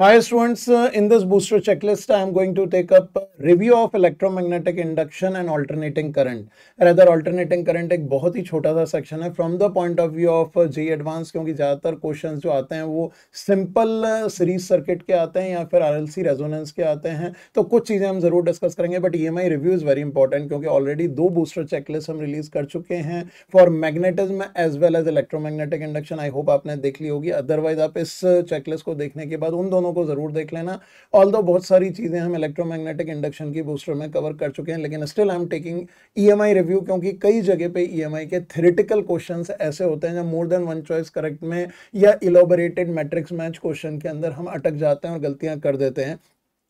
Hi students, uh, in this booster checklist I am going to take up review of electromagnetic induction and alternating current. Rather alternating current बहुत ही छोटा सा section है। From the point of view of J advance क्योंकि ज़्यादातर questions जो आते हैं वो सिंपल सीरीज़ सर्किट के आते हैं या फिर आरएलसी रेजोनेंस के आते हैं। तो कुछ चीज़ें हम ज़रूर डिस्कस करेंगे but E review is very important क्योंकि ऑलरेडी दो बूस्टर चेकलिस्ट हम रिलीज़ कर चुके हैं for magnetism as well as electromagnetic induction I hope आपने देख ली होगी। अदरवाइज़ आप इस चेकलिस्ट को देखने के बाद उन दोनों दोनों को ज़रूर देख लेना। ऑल बहुत सारी चीज़ें हम इलेक्ट्रोमैग्नेटिक इंडक्शन की बूस्टर में कवर कर चुके हैं, लेकिन still I am taking EMI review क्योंकि कई जगह पे ईएमआई के थेरेटिकल क्वेश्चन ऐसे होते हैं जब more than one choice correct में या इलोबरेटेड मैट्रिक्स मैच क्वेश्चन के अंदर हम अटक जाते हैं और गलतियाँ कर देते हैं।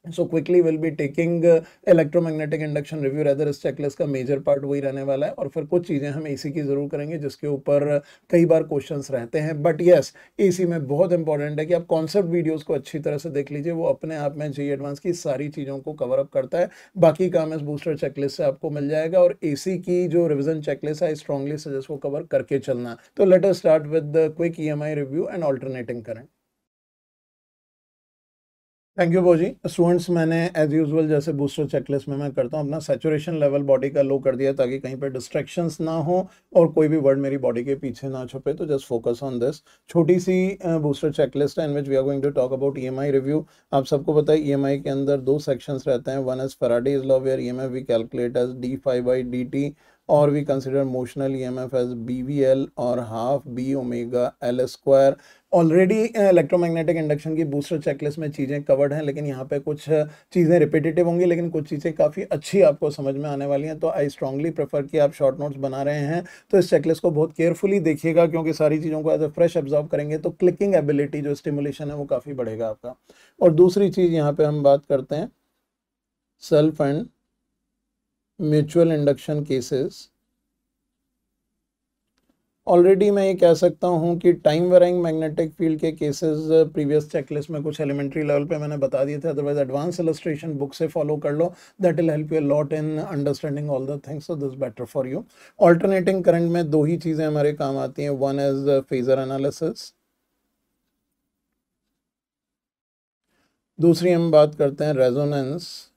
So quickly will be taking electromagnetic induction review rather इस चेकलिस्ट का मेजर पार्ट वही रहने वाला है। और फिर कुछ चीज़ें हम एसी की ज़रूर करेंगे, जिसके ऊपर कई बार क्वेश्चंस रहते हैं। बट यस एसी में बहुत इंपॉर्टेंट है कि आप कॉन्सेप्ट वीडियोस को अच्छी तरह से देख लीजिए। वो अपने आप में जी एडवांस की सारी चीज़ों को कवर अप करता है। बाकी काम इस बूस्टर चेकलिस्ट से आपको मिल जाएगा। और एसी की जो रिविजन चेकलिस्ट है स्ट्रॉन्गली सजेस्ट वो कवर करके चलना। तो let us start with quick EMI review and alternating current thank you बोजी students मैंने एज यूजुअल जैसे बूस्टर चेकलिस्ट में मैं करता हूँ, अपना सेचुरेशन लेवल बॉडी का लो कर दिया ताकि कहीं पर डिस्ट्रैक्शंस ना हो और कोई भी वर्ड मेरी बॉडी के पीछे ना छुपे तो जस्ट फोकस ऑन दिस छोटी सी बूस्टर चेकलिस्ट है in which we are going to talk about EMI review आप सबको पता है ईएमआई के अंदर दो सेक्शंस रहते हैं. One is Faraday is law where EMI we calculate as D phi by D T और we consider motional B V L और half B omega L square already electromagnetic induction की booster checklist में चीज़ें covered हैं, लेकिन यहाँ पे कुछ चीज़ें रिपीटेटिव होंगी, लेकिन कुछ चीज़ें काफ़ी अच्छी आपको समझ में आने वाली हैं तो आई स्ट्रांगली प्रेफर कि आप शॉर्ट नोट्स बना रहे हैं। तो इस चेकलिस्ट को बहुत केयरफुली देखिएगा, क्योंकि सारी चीज़ों को एज ए फ्रेश ऑब्जॉर्व करेंगे तो क्लिकिंग एबिलिटी जो स्टिमुलेशन है वो काफ़ी बढ़ेगा आपका। और दूसरी चीज़ यहाँ पर हम बात करते हैं self and mutual induction cases already मैं ये कह सकता हूँ कि टाइम वेराइंग मैग्नेटिक फ़ील्ड के केसेस प्रीवियस चेकलिस्ट में कुछ एलिमेंट्री लेवल पे मैंने बता दिए थे अदरवाइज़ एडवांस इलस्ट्रेशन बुक से फॉलो कर लो. That will help you lot in understanding all the things so this better for you alternating current में दो ही चीज़ें हमारे काम आती हैं. वन इज़ फेजर एनालिसिस दूसरी हम बात करते हैं resonance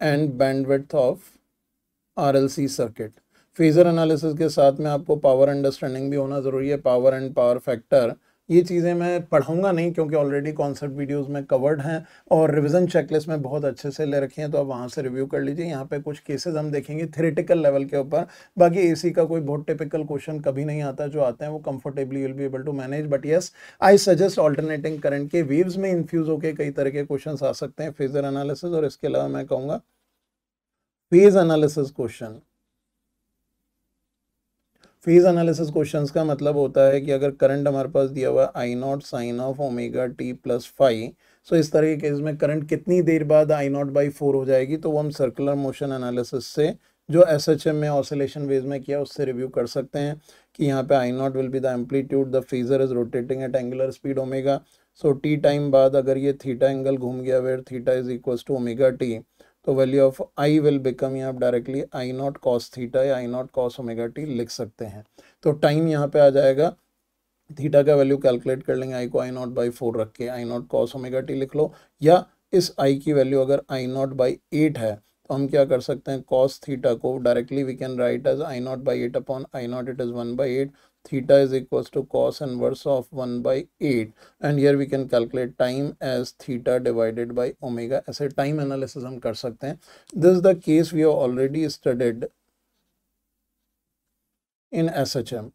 and bandwidth of RLC circuit phasor analysis के साथ में आपको पावर अंडरस्टैंडिंग भी होना ज़रूरी है। पावर एंड पावर फैक्टर ये चीज़ें मैं पढ़ाऊँगा नहीं क्योंकि ऑलरेडी कॉन्सेप्ट वीडियोस में कवर्ड हैं और रिवीजन चेकलिस्ट में बहुत अच्छे से ले रखे हैं तो आप वहाँ से रिव्यू कर लीजिए। यहाँ पे कुछ केसेस हम देखेंगे थेरेटिकल लेवल के ऊपर। बाकी एसी का कोई बहुत टिपिकल क्वेश्चन कभी नहीं आता, जो आते हैं वो comfortably will be able to manage but yes I suggest alternating current के वेव्स में इन्फ्यूज होकर कई तरह के क्वेश्चन आ सकते हैं फेजर एनालिसिस और इसके अलावा मैं कहूँगा phase analysis question phase analysis questions का मतलब होता है कि अगर करंट हमारे पास दिया हुआ I naught sine of omega T plus phi so इस तरह के केस में करंट कितनी देर बाद आई नॉट बाई फोर हो जाएगी तो वो हम सर्कुलर मोशन एनालिसिस से जो एस एच एम में ऑसिलेशन वेज में किया, उससे रिव्यू कर सकते हैं कि यहाँ पे I naught will be the amplitude the phasor is rotating at angular speed omega so T time बाद अगर ये थीटा एंगल घूम गया where theta is equal to omega T तो value of I will become यहाँ directly I naught cos theta या I naught cos omega T लिख सकते हैं। तो टाइम यहाँ पे आ जाएगा। थीटा का वैल्यू कैलकुलेट कर लेंगे। आई को आई नॉट बाई फोर रख के I naught cos omega T लिख लो। या इस आई की वैल्यू अगर आई नॉट बाई एट है तो हम क्या कर सकते हैं? कॉस थीटा को directly we can write as I naught by eight upon I naught it is one by eight theta is equals to cos inverse of 1 by 8 and here we can calculate time as theta divided by omega ऐसे time analysis हम कर सकते हैं this is the case we have already studied in SHM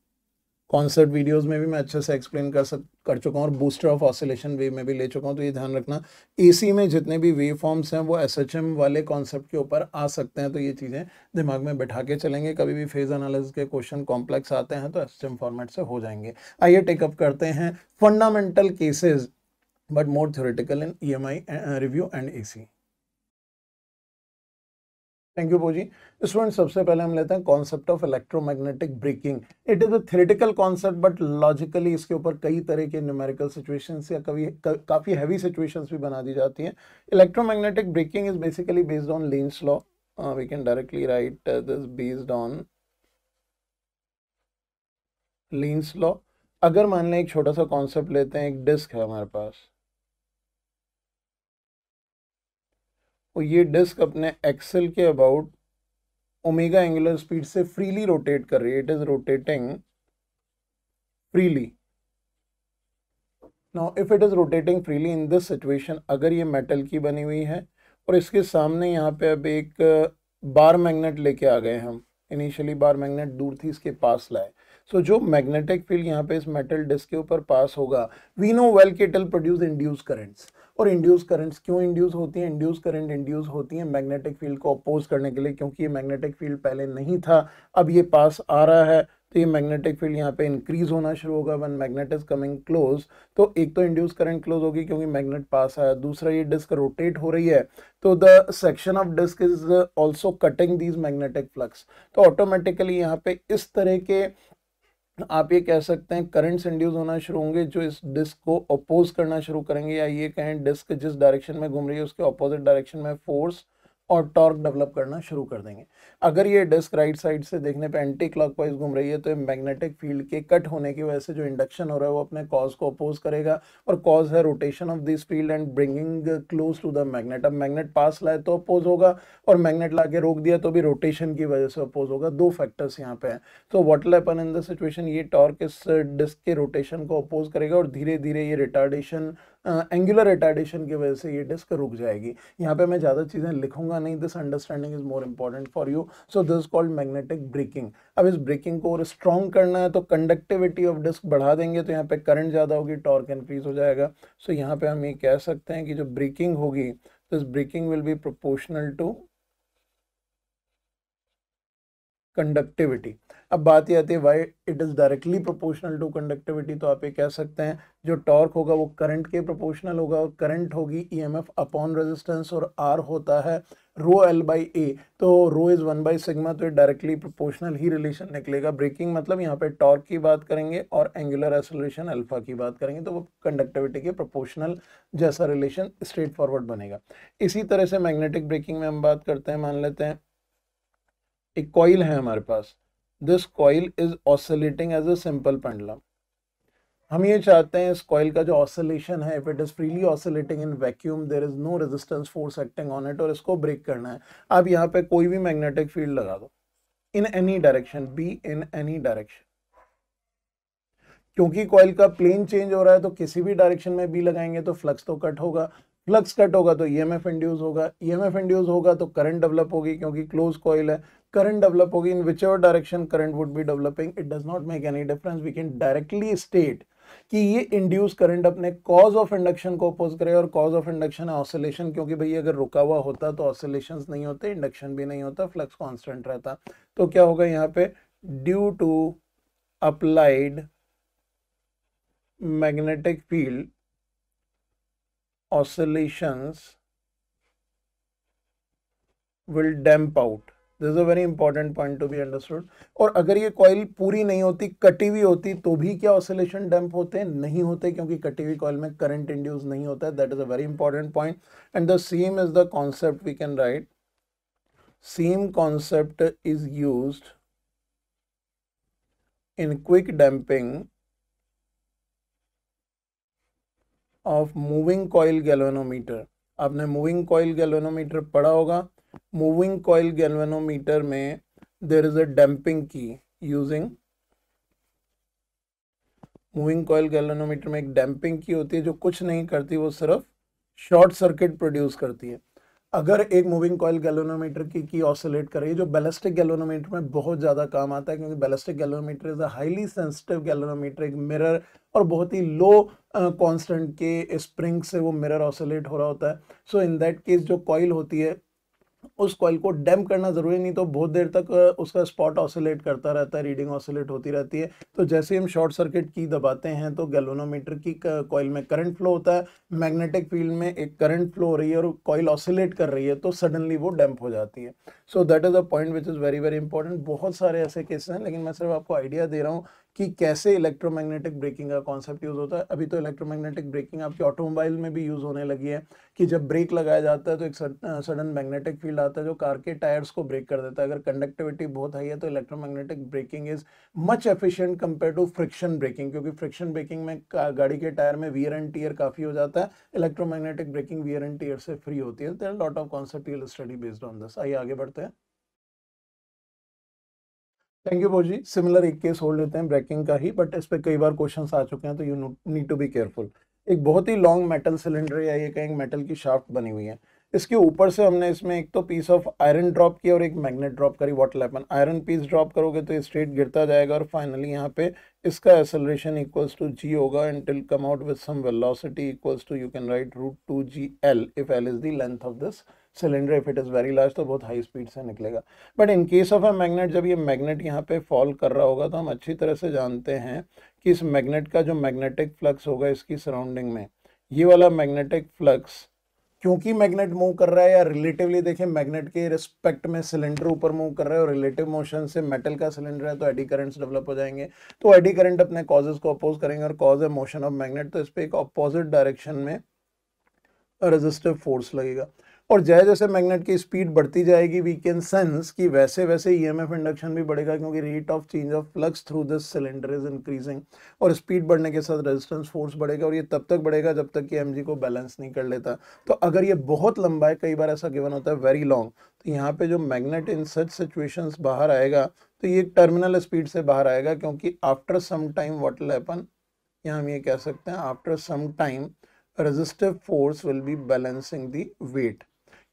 concept videos में भी मैं अच्छे से एक्सप्लेन कर सक, कर चुका हूँ और बूस्टर ऑफ़ ऑसिलेशन वेव में भी ले चुका हूँ तो ये ध्यान रखना। एसी में जितने भी वेव फॉर्म्स हैं, वो एसएचएम वाले कॉन्सेप्ट के ऊपर आ सकते हैं तो ये चीज़ें दिमाग में बैठा के चलेंगे। कभी भी फ़ेज़ एनालिसिस के क्वेश्चन कॉम्प्लेक्स आते हैं तो एस फॉर्मेट से हो जाएँगे। आइए टेकअप करते हैं fundamental cases but more theoretical in EMI review and AC thank you बोजी student सबसे पहले हम लेते हैं concept of electromagnetic braking it is a theoretical concept but logically इसके ऊपर कई तरह के न्यूमेरिकल सिचुएशंस या कभी काफ़ी हैवी सिचुएशंस भी बना दी जाती हैं. Electromagnetic braking is basically based on Lenz law we can directly write this based on Lenz law अगर मान लें एक छोटा सा कॉन्सेप्ट लेते हैं, एक डिस्क है हमारे पास. और ये डिस्क अपने एक्सेल के अबाउट ओमेगा एंगुलर स्पीड से फ्रीली रोटेट कर रही है। It is rotating freely now if it is rotating freely in this situation अगर ये मेटल की बनी हुई है और इसके सामने यहाँ पे अब एक बार मैग्नेट लेके आ गए हम। इनिशियली बार मैग्नेट दूर थी इसके पास लाए। सो so, जो मैग्नेटिक फ़ील्ड यहाँ पे इस मेटल डिस्क के ऊपर पास होगा वी नो वेल के इट प्रोड्यूस इंड्यूस करेंट्स और इंड्यूस करंट्स क्यों इंड्यूस होती हैं? इंड्यूस करंट इंड्यूस होती हैं मैग्नेटिक फ़ील्ड को अपोज करने के लिए, क्योंकि ये मैग्नेटिक फ़ील्ड पहले नहीं था, अब ये पास आ रहा है तो ये मैग्नेटिक फ़ील्ड यहाँ पे इंक्रीज होना शुरू होगा one magnet is coming close तो एक तो इंड्यूस करंट क्लोज होगी क्योंकि मैग्नेट पास आया, दूसरा ये डिस्क रोटेट हो रही है तो the section of disc is also cutting these magnetic flux तो ऑटोमेटिकली यहाँ पे इस तरह के आप ये कह सकते हैं करंट्स इंड्यूस होना शुरू होंगे जो इस डिस्क को अपोज करना शुरू करेंगे या ये कहें डिस्क जिस डायरेक्शन में घूम रही है उसके अपोजिट डायरेक्शन में फोर्स और टॉर्क डेवलप करना शुरू कर देंगे। अगर ये डिस्क राइट साइड से देखने पे एंटी क्लॉकवाइज घूम रही है तो ये मैग्नेटिक फ़ील्ड के कट होने की वजह से जो इंडक्शन हो रहा है, वो अपने कॉज को अपोज करेगा। और कॉज है rotation of this field and bringing close to the magnet अब मैग्नेट पास लाए तो अपोज होगा, और मैग्नेट ला के रोक दिया तो भी रोटेशन की वजह से अपोज होगा। दो फैक्टर्स यहाँ पे हैं। तो what happen in the situation ये टॉर्क इस डिस्क के रोटेशन को अपोज करेगा और धीरे धीरे ये रिटार्डेशन एंगुलर रिटार्डेशन की वजह से ये डिस्क रुक जाएगी। यहाँ पे मैं ज़्यादा चीज़ें लिखूँगा नहीं this understanding is more important for you so this called magnetic braking अब इस ब्रेकिंग को और स्ट्रॉन्ग करना है तो कंडक्टिविटी ऑफ़ डिस्क बढ़ा देंगे तो यहाँ पे करंट ज़्यादा होगी टॉर्क इंक्रीज हो जाएगा। सो so, यहाँ पे हम ये कह सकते हैं कि जो ब्रेकिंग होगी this braking will be proportional to conductivity अब बात ये आती है why it is directly proportional to conductivity तो आप ये कह सकते हैं, जो टॉर्क होगा वो करंट के प्रोपोर्शनल होगा और करंट होगी ईएमएफ अपॉन रेजिस्टेंस और आर होता है रो एल बाई ए तो rho is one by sigma तो ये डायरेक्टली प्रोपोर्शनल ही रिलेशन निकलेगा. ब्रेकिंग मतलब यहाँ पे टॉर्क की बात करेंगे और एंगुलर एसोलेशन अल्फ़ा की बात करेंगे तो वो कंडक्टिविटी के प्रोपोर्शनल जैसा रिलेशन स्ट्रेट फॉरवर्ड बनेगा. इसी तरह से मैग्नेटिक ब्रेकिंग में हम बात करते हैं, मान लेते हैं एक कॉइल है हमारे पास। This coil is oscillating as a simple pendulum हम ये चाहते हैं इस कॉइल का जो ऑसिलेशन है if it is freely oscillating in vacuum there is no resistance force acting on it और इसको ब्रेक करना है। अब यहाँ पे कोई भी मैग्नेटिक फ़ील्ड लगा दो। In any direction B in any direction क्योंकि कॉइल का प्लेन चेंज हो रहा है तो किसी भी डायरेक्शन में बी लगाएँगे तो फ्लक्स तो कट होगा। फ्लक्स कट होगा तो ईएमएफ इंड्यूस होगा। ईएमएफ इंड्यूस होगा तो करंट डेवलप होगी क्योंकि क्लोज कॉइल है। करंट डेवलप होगी, in whichever direction current would be developing it does not make any difference we can directly state कि ये इंड्यूस करंट अपने कॉज ऑफ़ इंडक्शन को अपोज करे और कॉज ऑफ़ इंडक्शन है ऑसिलेशन क्योंकि भाई अगर रुका हुआ होता तो ऑसिलेशन नहीं होते इंडक्शन भी नहीं होता फ्लक्स कॉन्स्टेंट रहता। तो क्या होगा यहाँ पे? Due to applied magnetic field oscillations will damp out. This is a very important point to be understood और अगर ये कॉइल पूरी नहीं होती, कटी हुई होती तो भी क्या ऑसिलेशन डैम्प होते? हैं नहीं होते, क्योंकि कटी हुई कॉइल में करंट इंड्यूस नहीं होता है। That is a very important point and the same is the concept we can write same concept is use in quick damping of moving coil galvanometer आपने मूविंग कॉयल गैल्वेनोमीटर पढ़ा होगा। Moving coil galvanometer में there is a damping की using moving coil galvanometer में एक damping key होती है जो कुछ नहीं करती, वो सिर्फ़ शॉर्ट सर्किट प्रोड्यूस करती है। अगर एक मूविंग कॉयल गैलोनोमीटर की की ऑसोलेट कर, जो बैलिस्टिक गैलोनोमीटर में बहुत ज़्यादा काम आता है, क्योंकि ballistic galvanometer is a highly sensitive galvanometer एक मिरर और बहुत ही लो कांस्टेंट के स्प्रिंग से वो मिरर ऑसोलेट हो रहा होता है। सो इन दैट केस जो कॉयल होती है उस कॉइल को डैम करना ज़रूरी नहीं तो बहुत देर तक उसका स्पॉट ऑसिलेट करता रहता है रीडिंग ऑसिलेट होती रहती है। तो जैसे हम शॉर्ट सर्किट की दबाते हैं तो गैलोनोमीटर की कॉइल में करंट फ्लो होता है। मैग्नेटिक फ़ील्ड में एक करंट फ्लो हो रही है और कॉइल ऑसिलेट कर रही है तो सडनली वो डैम्प हो जाती है। So that is a point which is very very important बहुत सारे ऐसे केसेस हैं, लेकिन मैं सिर्फ़ आपको आइडिया दे रहा हूँ कि कैसे इलेक्ट्रोमैग्नेटिक ब्रेकिंग का कॉन्सेप्ट यूज़ होता है। अभी तो इलेक्ट्रोमैग्नेटिक ब्रेकिंग आपकी ऑटोमोबाइल में भी यूज़ होने लगी है कि जब ब्रेक लगाया जाता है तो एक सडन मैग्नेटिक फ़ील्ड आता है जो कार के टायर्स को ब्रेक कर देता है। अगर कंडक्टिविटी बहुत हाई है तो electromagnetic braking is much efficient compare to friction braking क्योंकि फ्रिक्शन ब्रेकिंग में गाड़ी के टायर में वियर एंड टीयर काफ़ी हो जाता है। Electromagnetic braking wear and tear से फ्री होती है। Lot of concept study based on this आइए आगे बढ़ते हैं। थैंक यू भोजी सिमिलर एक केस होल्ड लेते हैं ब्रेकिंग का ही बट इस पर कई बार क्वेश्चन आ चुके हैं तो you need to be careful एक बहुत ही लॉन्ग मेटल सिलेंडर या ये कहेंगे मेटल की शाफ्ट बनी हुई है। इसके ऊपर से हमने इसमें एक तो पीस ऑफ़ आयरन ड्रॉप किया और एक मैग्नेट ड्रॉप करी what happen iron piece drop करोगे तो ये स्ट्रेट गिरता जाएगा और फाइनली यहाँ पे इसका एसेलरेशन इक्वल्स टू जी होगा and it'll come out with some velocity equals to you can write root two g L if L is the length of this cylinder if it is very large तो बहुत high speed से निकलेगा। But in case of a magnet जब ये magnet यहाँ पे fall कर रहा होगा तो हम अच्छी तरह से जानते हैं कि इस मैग्नेट का जो मैग्नेटिक फ्लक्स होगा इसकी सराउंडिंग में, ये वाला मैग्नेटिक फ्लक्स क्योंकि मैग्नेट मूव कर रहा है या रिलेटिवली देखें मैग्नेट के रिस्पेक्ट में सिलेंडर ऊपर मूव कर रहा है और रिलेटिव मोशन से मेटल का सिलेंडर है तो एडी करंट्स डेवलप हो जाएँगे। तो एडी करंट अपने कॉजेज को अपोज करेंगे और कॉज है मोशन ऑफ़ मैग्नेट तो इस पर एक अपोजिट डायरेक्शन में रेजिस्टिव फोर्स लगेगा। और जैसे जैसे मैग्नेट की स्पीड बढ़ती जाएगी वी कैन सेंस कि वैसे वैसे ईएमएफ e इंडक्शन भी बढ़ेगा क्योंकि rate of change of flux through this cylinder is increasing और स्पीड बढ़ने के साथ रेजिस्टेंस फोर्स बढ़ेगा और ये तब तक बढ़ेगा जब तक कि एमजी को बैलेंस नहीं कर लेता। तो अगर ये बहुत लंबा है, कई बार ऐसा गिवन होता है वेरी लॉन्ग तो यहाँ पे जो मैग्नेट इन सच सिचुएशन बाहर आएगा तो ये टर्मिनल स्पीड से बाहर आएगा क्योंकि after some time what happen यहाँ हम ये कह सकते हैं after some time resistive force will be balancing the weight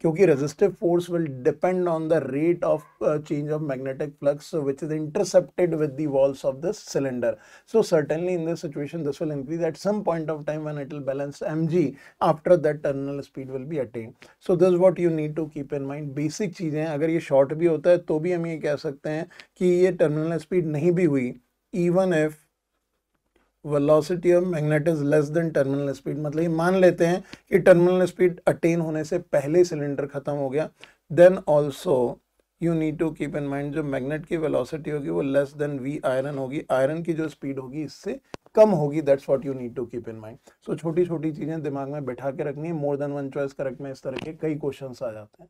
क्योंकि resistive force will depend on the rate of change of magnetic flux which is intercepted with walls of this cylinder so certainly in this one this will increase at some point of time when it will balance m g after that terminal speed will be attain so this what you need to keep in mind basic चीज़ें, अगर ये short भी होता है तो भी हम ये कह सकते हैं कि ये टर्मिनल स्पीड नहीं भी हुई even if velocity of magnet is less than terminal speed मतलब ये मान लेते हैं कि टर्मिनल स्पीड अटेन होने से पहले सिलेंडर खत्म हो गया। Then also you need to keep in mind जो मैग्नेट की वेलोसिटी होगी वो लेस देन वी आयरन होगी। आयरन की जो स्पीड होगी इससे कम होगी। That's what you need to keep in mind so छोटी छोटी चीज़ें दिमाग में बैठा के रखनी है। More than one choice correct में इस तरह के कई क्वेश्चन आ जाते हैं।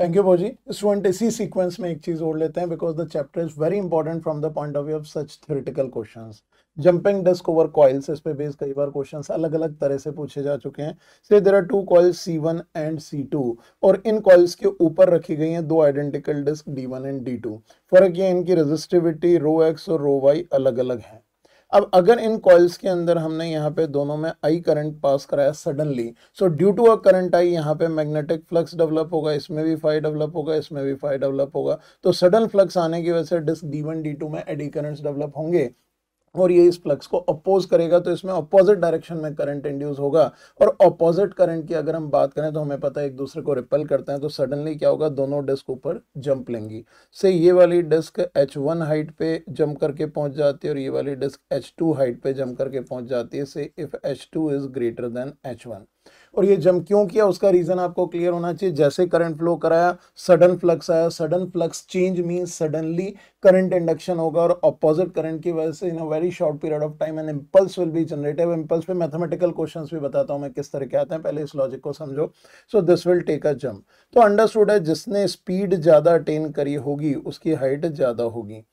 थैंक यू भोजी स्टूडेंट इसी सीक्वेंस में एक चीज़ और लेते हैं because the chapter is very important from the point of view of such theoretical questions jumping disc over coils इस पे बेस कई बार क्वेश्चंस अलग अलग तरह से पूछे जा चुके हैं say there are two coils C one and C two और इन कॉइल्स के ऊपर रखी गई हैं दो identical disc D one and D two फ़र्क ये इनकी रेजिस्टिविटी रो एक्स और रो वाई अलग अलग है अब अगर इन कॉइल्स के अंदर हमने यहाँ पे दोनों में आई करंट पास कराया suddenly so due to a current I यहाँ पे मैग्नेटिक फ्लक्स डेवलप होगा, इसमें भी फाइव डेवलप होगा, इसमें भी फाइव डेवलप होगा तो सडन फ्लक्स आने की वजह से disc D one D two में एडी करंट्स डेवलप होंगे। और ये इस फ्लक्स को अपोज करेगा तो इसमें अपोजिट डायरेक्शन में करंट इंड्यूस होगा। और अपोजिट करंट की अगर हम बात करें तो हमें पता है एक दूसरे को रिपेल करते हैं तो सडनली क्या होगा? दोनों डिस्क ऊपर जंप लेंगी। से ये वाली डिस्क एच वन हाइट पे जंप करके पहुँच जाती है, और ये वाली डिस्क एच टू हाइट पे जंप करके पहुँच जाती है। So if H two is greater than H1 और ये जम क्यों किया, उसका रीजन आपको क्लियर होना चाहिए। जैसे करंट फ्लो कराया सडन फ्लक्स आया। Sudden flux change mean suddenly current induction होगा और अपोजिट करंट की वजह से in a very short period of time an impulse will be generated impulse पे मैथमेटिकल क्वेश्चंस भी बताता हूँ मैं किस तरह के आते हैं। पहले इस लॉजिक को समझो। So this will take a jump तो अंडरस्टूड है, जिसने स्पीड ज़्यादा अटेन करी होगी, उसकी हाइट ज़्यादा होगी।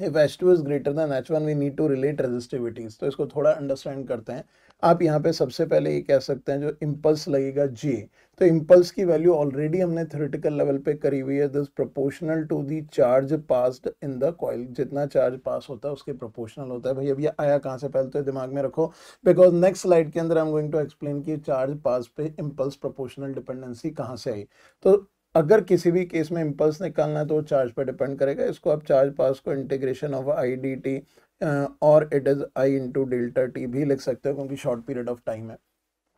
If h2 is greater than h1 we need to relate resistivities तो इसको थोड़ा अंडरस्टैंड करते हैं। आप यहाँ पे सबसे पहले ये कह सकते हैं, जो इम्पल्स लगेगा जे तो इम्पल्स की वैल्यू ऑलरेडी हमने थ्योरेटिकल लेवल पे करी हुई है। This proportional to the charge passed in the coil जितना चार्ज पास होता है, उसके प्रोपोर्शनल होता है। भाई ये आया कहाँ से? पहले तो दिमाग में रखो। बिकॉज़ नेक्स्ट स्लाइड के अंदर I am going to explain कि चार्ज पास पे इम्पल्स प्रोपोर्शनल डिपेंडेंसी कहाँ से आई। तो अगर किसी भी केस में इम्पल्स निकालना है तो चार्ज पर डिपेंड करेगा। इसको आप चार्ज पास को integration of I d t और it is I into delta t भी लिख सकते हो क्योंकि शॉर्ट पीरियड ऑफ़ टाइम है।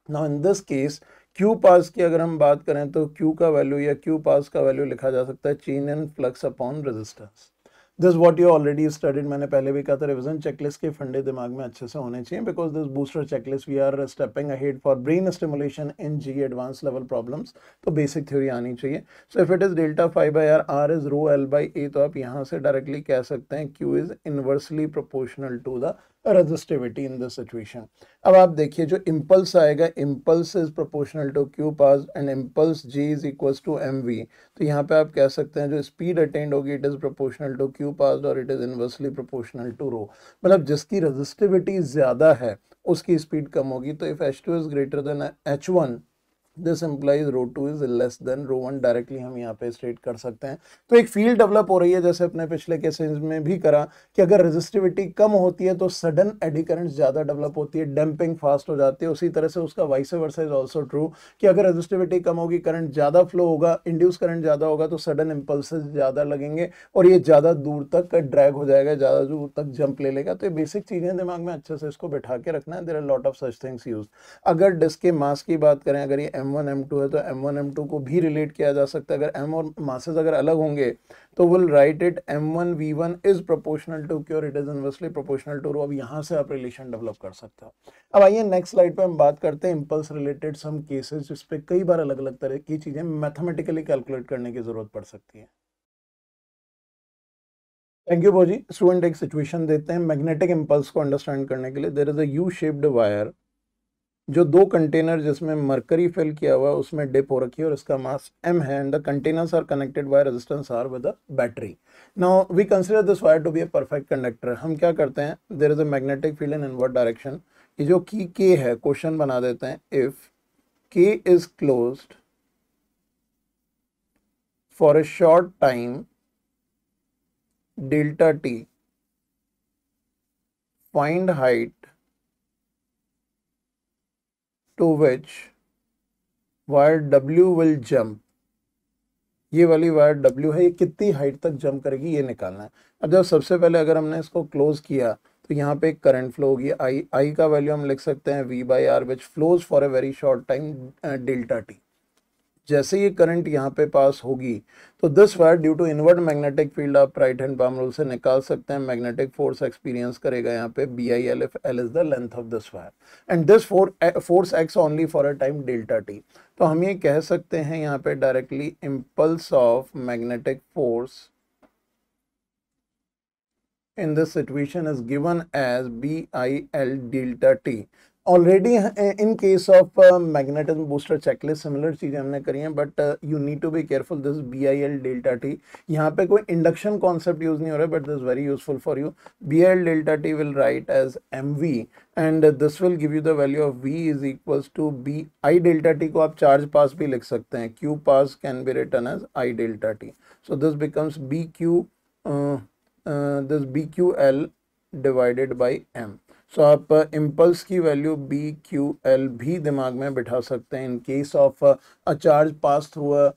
Now in this case Q pass की अगर हम बात करें तो क्यू का वैल्यू या क्यू पास का वैल्यू लिखा जा सकता है change in flux upon resistance this what you already studied मैंने पहले भी कहा था रिविजन चेकलिस्ट के फंडे दिमाग में अच्छे से होने चाहिए because this booster checklist we are stepping ahead for brain stimulation in JEE advance level problems तो बेसिक थ्योरी आनी चाहिए। So if it is delta phi by R R is rho L by A तो आप यहाँ से directly कह सकते हैं Q is inversely proportional to the resistivity in the situation. अब आप देखिए, जो इम्पल्स आएगा impulse is proportional to Q pass and impulse J is equals to m v तो यहाँ पे आप कह सकते हैं, जो स्पीड अटेंड होगी it is proportional to Q pass और it is inversely proportional to rho मतलब जिसकी रजिस्टिविटी ज़्यादा है, उसकी स्पीड कम होगी। तो if H two is greater than H one this implies rho two is less than rho one directly हम यहाँ पे स्टेट कर सकते हैं। तो एक फ़ील्ड डेवलप हो रही है, जैसे अपने पिछले केसेस में भी करा कि अगर रेजिस्टिविटी कम होती है तो सडन एडी करंट ज़्यादा डेवलप होती है डैम्पिंग फास्ट हो जाती है। उसी तरह से उसका vice versa is also true कि अगर रेजिस्टिविटी कम होगी करंट ज़्यादा फ्लो होगा इंड्यूस करंट ज़्यादा होगा तो सडन इम्पल्सेज ज़्यादा लगेंगे और ये ज़्यादा दूर तक ड्रैग हो जाएगा, ज़्यादा दूर तक जंप ले लेगा। तो ये बेसिक चीज़ें दिमाग में अच्छे से इसको बैठा के रखना है। There are lot of such things use अगर डिस्क के मास की बात करें, अगर ये एम वन एम टू है तो एम वन एम टू को भी रिलेट किया जा सकता है। अगर एम और मासेस अगर अलग होंगे तो will write it M one V one is proportional to Q it is inversely proportional to rho अब यहाँ से आप रिलेशन डेवलप कर सकते हो। अब आइए नेक्स्ट स्लाइड पे हम बात करते हैं इम्पल्स रिलेटेड सम केसेस जिस पे कई बार अलग अलग तरह की चीज़ें मैथमेटिकली कैलकुलेट करने की ज़रूरत पड़ सकती है। थैंक यू बोजी स्टूडेंट एक सिचुएशन देते हैं। मैग्नेटिक इम्पल्स को अंडरस्टैंड करने के लिए there is a U shaped wire जो दो कंटेनर जिसमें मरकरी फिल किया हुआ है, उसमें डिप हो रखी है और इसका मास एम है and the containers are connected by resistance R with a battery now we consider this wire to be a perfect conductor हम क्या करते हैं? There is a magnetic field in inward direction ये जो key K है question बना देते हैं। If K is close for a short time delta T find height to which wire W will jump. ये वाली वायर W है, ये कितनी हाइट तक जंप करेगी, ये निकालना है। अब जब सबसे पहले अगर हमने इसको क्लोज किया तो यहाँ पे एक करंट फ्लो होगी। आई आई का वैल्यू हम लिख सकते हैं V by R which flows for a very short time delta T जैसे ये करंट यहाँ पे पास होगी तो this wire due to inward magnetic field आप राइट हैंड पाम रूल से निकाल सकते हैं। मैग्नेटिक फोर्स एक्सपीरियंस करेगा यहाँ पे B I L F L is the length of this wire and this force acts only for a time delta T तो हम ये कह सकते हैं यहाँ पे directly impulse of magnetic force in this situation is given as BIL delta T. Already in case of magnetism booster checklist similar चीज़ें हमने करी हैं but you need to be careful this B I L delta T यहाँ पे कोई induction concept use नहीं हो रहा है but this very useful for you B I L delta T will write as M V and this will give you the value of V is equals to B I delta T को आप charge pass भी लिख सकते हैं. Q pass can be written as I delta T so this becomes B Q this B Q L divided by M so आप impulse की वैल्यू B Q L भी दिमाग में बिठा सकते हैं in case of a charge pass through a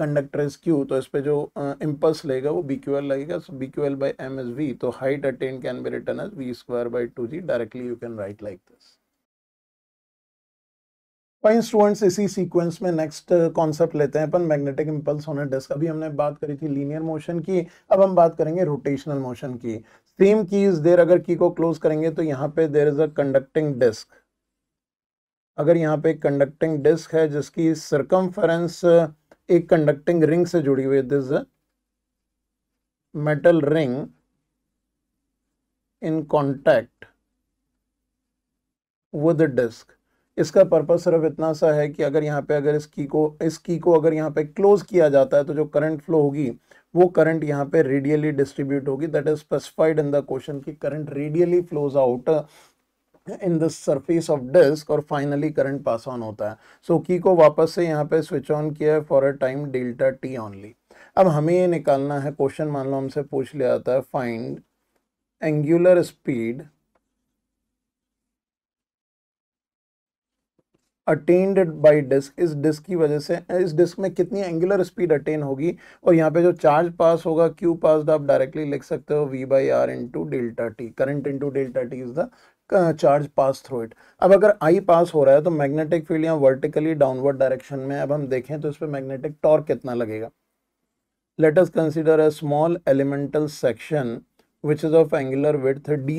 conductor is Q तो इस पर जो इम्पल्स uh, लेगा वो बी क्यू एल लगेगा। So B Q L by M as V तो height attain can be written as V square by two g directly you can write like this students इसी sequence में next concept लेते हैं अपन magnetic impulse होना disc अभी हमने बात करी थी लीनियर मोशन की, अब हम बात करेंगे रोटेशनल मोशन की। सेम की इज़ देर अगर की को क्लोज करेंगे तो यहाँ पे there is a conducting disc अगर यहाँ पे कंडक्टिंग डिस्क है, जिसकी सरकमफरेंस एक कंडक्टिंग रिंग से जुड़ी हुई this metal ring in contact with disc इसका पर्पज सिर्फ़ इतना सा है कि अगर यहाँ पे अगर इस की को इस की को अगर यहाँ पे क्लोज किया जाता है तो जो करंट फ्लो होगी वो करंट यहाँ पे रेडियली डिस्ट्रीब्यूट होगी. That is specified in the question की current radially flows out in the surface of disc और फाइनली करंट पास ऑन होता है. सो so, की को वापस से यहाँ पे स्विच ऑन किया है for a time delta T only अब हमें ये निकालना है क्वेश्चन मान लो हमसे पूछ लिया जाता है find angular speed attained by disc इस डिस्क की वजह से, इस डिस्क में कितनी एंगुलर स्पीड अटेन होगी? और यहाँ पे जो चार्ज पास होगा क्यू पास आप डायरेक्टली लिख सकते हो V by R into delta T current into delta T is the charge pass through it अब अगर आई पास हो रहा है तो मैग्नेटिक फ़ील्ड यहाँ वर्टिकली डाउनवर्ड डायरेक्शन में अब हम देखें तो इस पर मैग्नेटिक टॉर्क कितना लगेगा। Let us consider a small elemental section, which is of angular width d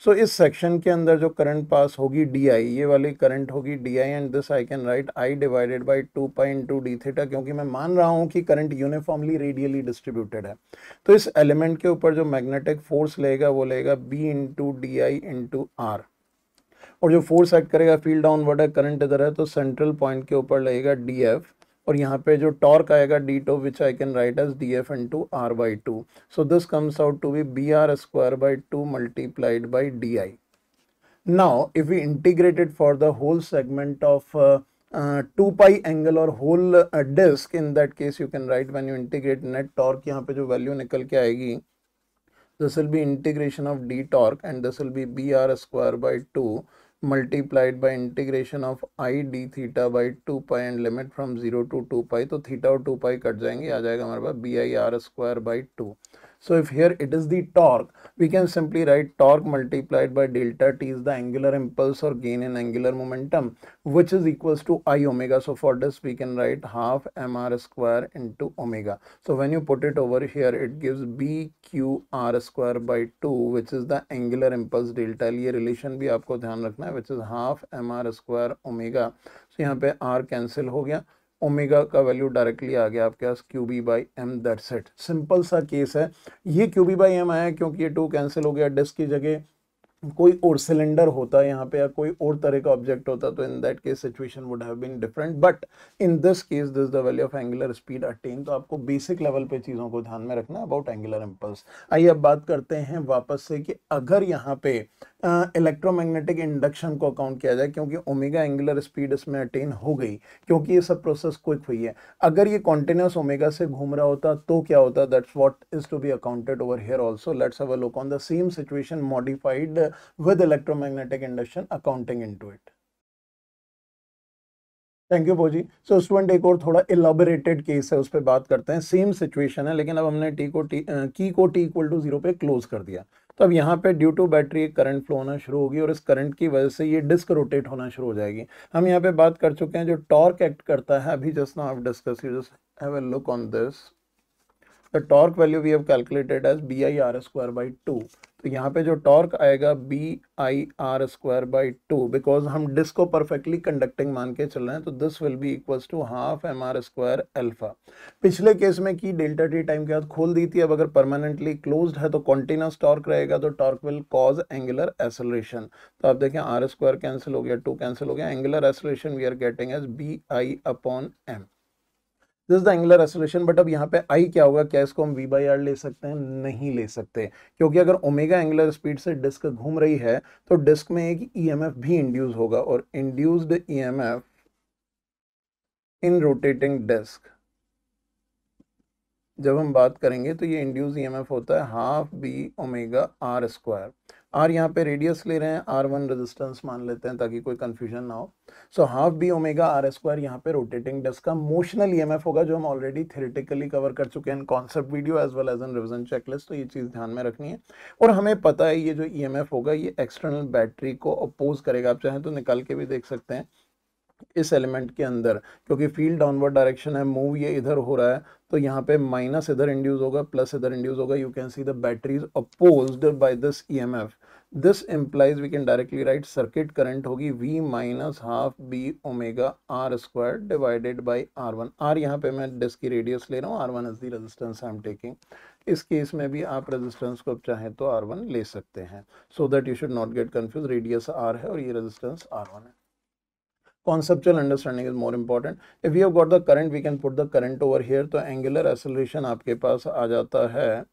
so so, इस सेक्शन के अंदर जो करंट पास होगी डी आई ये वाली करंट होगी d I and this I can write I divided by two pi into d theta क्योंकि मैं मान रहा हूँ कि करंट यूनिफॉर्मली रेडियली डिस्ट्रीब्यूटेड है। तो इस एलिमेंट के ऊपर जो मैग्नेटिक फोर्स लेगा वो लेगा B into d I into R और जो फोर्स एक्ट करेगा फ़ील्ड डाउनवर्ड है करंट इधर है तो सेंट्रल पॉइंट के ऊपर लगेगा डी एफ़ और यहाँ पे जो टॉर्क आएगा d tau which I can write as d F into R by two so this comes out to be B R square by two multiplied by d I now if you integrated for the whole segment of two pi angle और whole disc in that case you can write when you integrate net torque यहाँ पे जो value निकल के आएगी this will be integration of d torque and this will be B R square by two multiplied by integration of I d theta by two pi and limit from zero to two pi तो theta और two pi cut जाएँगे, आ जाएगा हमारे पास B I R square by two so if here it is the torque we can simply write torque multiplied by delta t is the angular impulse or gain in angular momentum which is equals to i omega so for this we can write half mr square into omega so when you put it over here it gives b q r square by 2 which is the angular impulse delta ये relation भी आपको ध्यान रखना है which is half mr square omega so यहाँ पे r cancel हो गया ओमेगा का वैल्यू डायरेक्टली आ गया आपके पास Q B by M that set simple सा केस है। ये क्यू बी बाई एम आया क्योंकि ये टू कैंसिल हो गया। डिस्क की जगह कोई और सिलेंडर होता है यहाँ पे या कोई और तरह का ऑब्जेक्ट होता तो in that case situation would have been different but in this case this the value of angular speed attain तो आपको बेसिक लेवल पे चीज़ों को ध्यान में रखना अबाउट एंगुलर इम्पल्स आइए अब बात करते हैं वापस से कि अगर यहाँ पे इलेक्ट्रोमैग्नेटिक इंडक्शन को अकाउंट किया जाए, क्योंकि ओमेगा एंगुलर स्पीड इसमें अटेन हो गई, क्योंकि ये सब प्रोसेस क्विक हुई है। अगर ये कॉन्टिन्यूस ओमेगा से घूम रहा होता तो क्या होता? That's what is to be accounted over here also let's have look on the same situation modified with electromagnetic induction accounting into it thank you Bhoji so student एक और थोड़ा इलाबोरेटेड केस है, उस पर बात करते हैं। सेम सिचुएशन है, लेकिन अब हमने टी को टी की को टी इक्वल टू ज़ीरो पे क्लोज कर दिया। तो अब यहाँ पे due to battery current flow होना शुरू होगी और इस करंट की वजह से ये डिस्क रोटेट होना शुरू हो जाएगी। हम यहाँ पे बात कर चुके हैं जो टॉर्क एक्ट करता है, अभी just now discuss you just have look on this the torque value we have calculated as B I R square by two तो यहाँ पे जो टॉर्क आएगा B I R square by two because हम disc को perfectly conducting मान के चल रहे हैं तो this will be equals to half M R square alpha पिछले केस में की डेल्टा टी टाइम के बाद खोल दी थी, अब अगर परमानेंटली क्लोज है तो कॉन्टिन्यूस टॉर्क रहेगा तो torque will cause angular acceleration तो आप देखें आर स्क्वायर कैंसिल हो गया टू कैंसिल हो गया angular acceleration we are getting as B I upon M this the angular acceleration but अब यहाँ पे आई क्या होगा? क्या इसको हम वी बाई आर ले सकते हैं? नहीं ले सकते। क्योंकि अगर ओमेगा एंगुलर स्पीड से डिस्क घूम रही है तो डिस्क में एक ईएमएफ भी इंड्यूस होगा और induced EMF in rotating disc जब हम बात करेंगे तो ये इंड्यूस ईएमएफ होता है half B omega R square R यहाँ पे रेडियस ले रहे हैं आर वन रेजिस्टेंस मान लेते हैं ताकि कोई कंफ्यूजन ना हो। So half B omega R square यहाँ पे रोटेटिंग डिस्क का मोशनल ईएमएफ होगा, जो हम ऑलरेडी थेरेटिकली कवर कर चुके हैं concept video as well as an revision checklist तो ये चीज़ ध्यान में रखनी है। और हमें पता है ये जो ई होगा, ये एक्सटर्नल बैटरी को अपोज करेगा। आप चाहें तो निकाल के भी देख सकते हैं इस एलिमेंट के अंदर, क्योंकि फ़ील्ड डाउनवर्ड डायरेक्शन है मूव ये इधर हो रहा है तो यहाँ पे माइनस इधर इंड्यूस होगा प्लस इधर इंड्यूस होगा। You can see the batteries opposed by this EMF this implies we can directly write circuit current होगी V minus half B omega R square divided by R one R यहाँ पे मैं disc की radius ले रहा हूँ। R one is the resistance I am taking इस case में भी आप रेजिस्टेंस को चाहें तो आर वन ले सकते हैं। So that you should not get confuse radius R है और ये रेजिस्टेंस आर वन है। Conceptual understanding is more important if we have got the current, we can put the current over here तो angular acceleration आपके पास आ जाता है।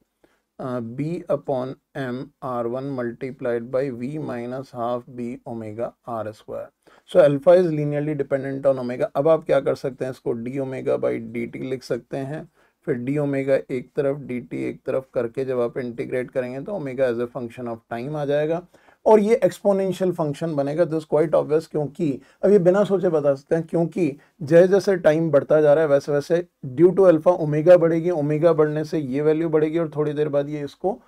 B upon M R one multiplied by V minus half B omega R square so alpha is linearly dependent on omega अब आप क्या कर सकते हैं? इसको d omega by d T लिख सकते हैं। फिर डी ओमेगा एक तरफ़ डी टी एक तरफ़ करके जब आप इंटीग्रेट करेंगे तो omega as a function of time आ जाएगा। और ये एक्सपोनेंशियल फ़ंक्शन बनेगा दिस क्वाइट ऑब्वियस क्योंकि, अब ये बिना सोचे बता सकते हैं, क्योंकि जैसे जैसे टाइम बढ़ता जा रहा है, वैसे वैसे ड्यू टू अल्फ़ा ओमेगा बढ़ेगी ओमेगा बढ़ने से ये वैल्यू बढ़ेगी और थोड़ी देर बाद ये इसको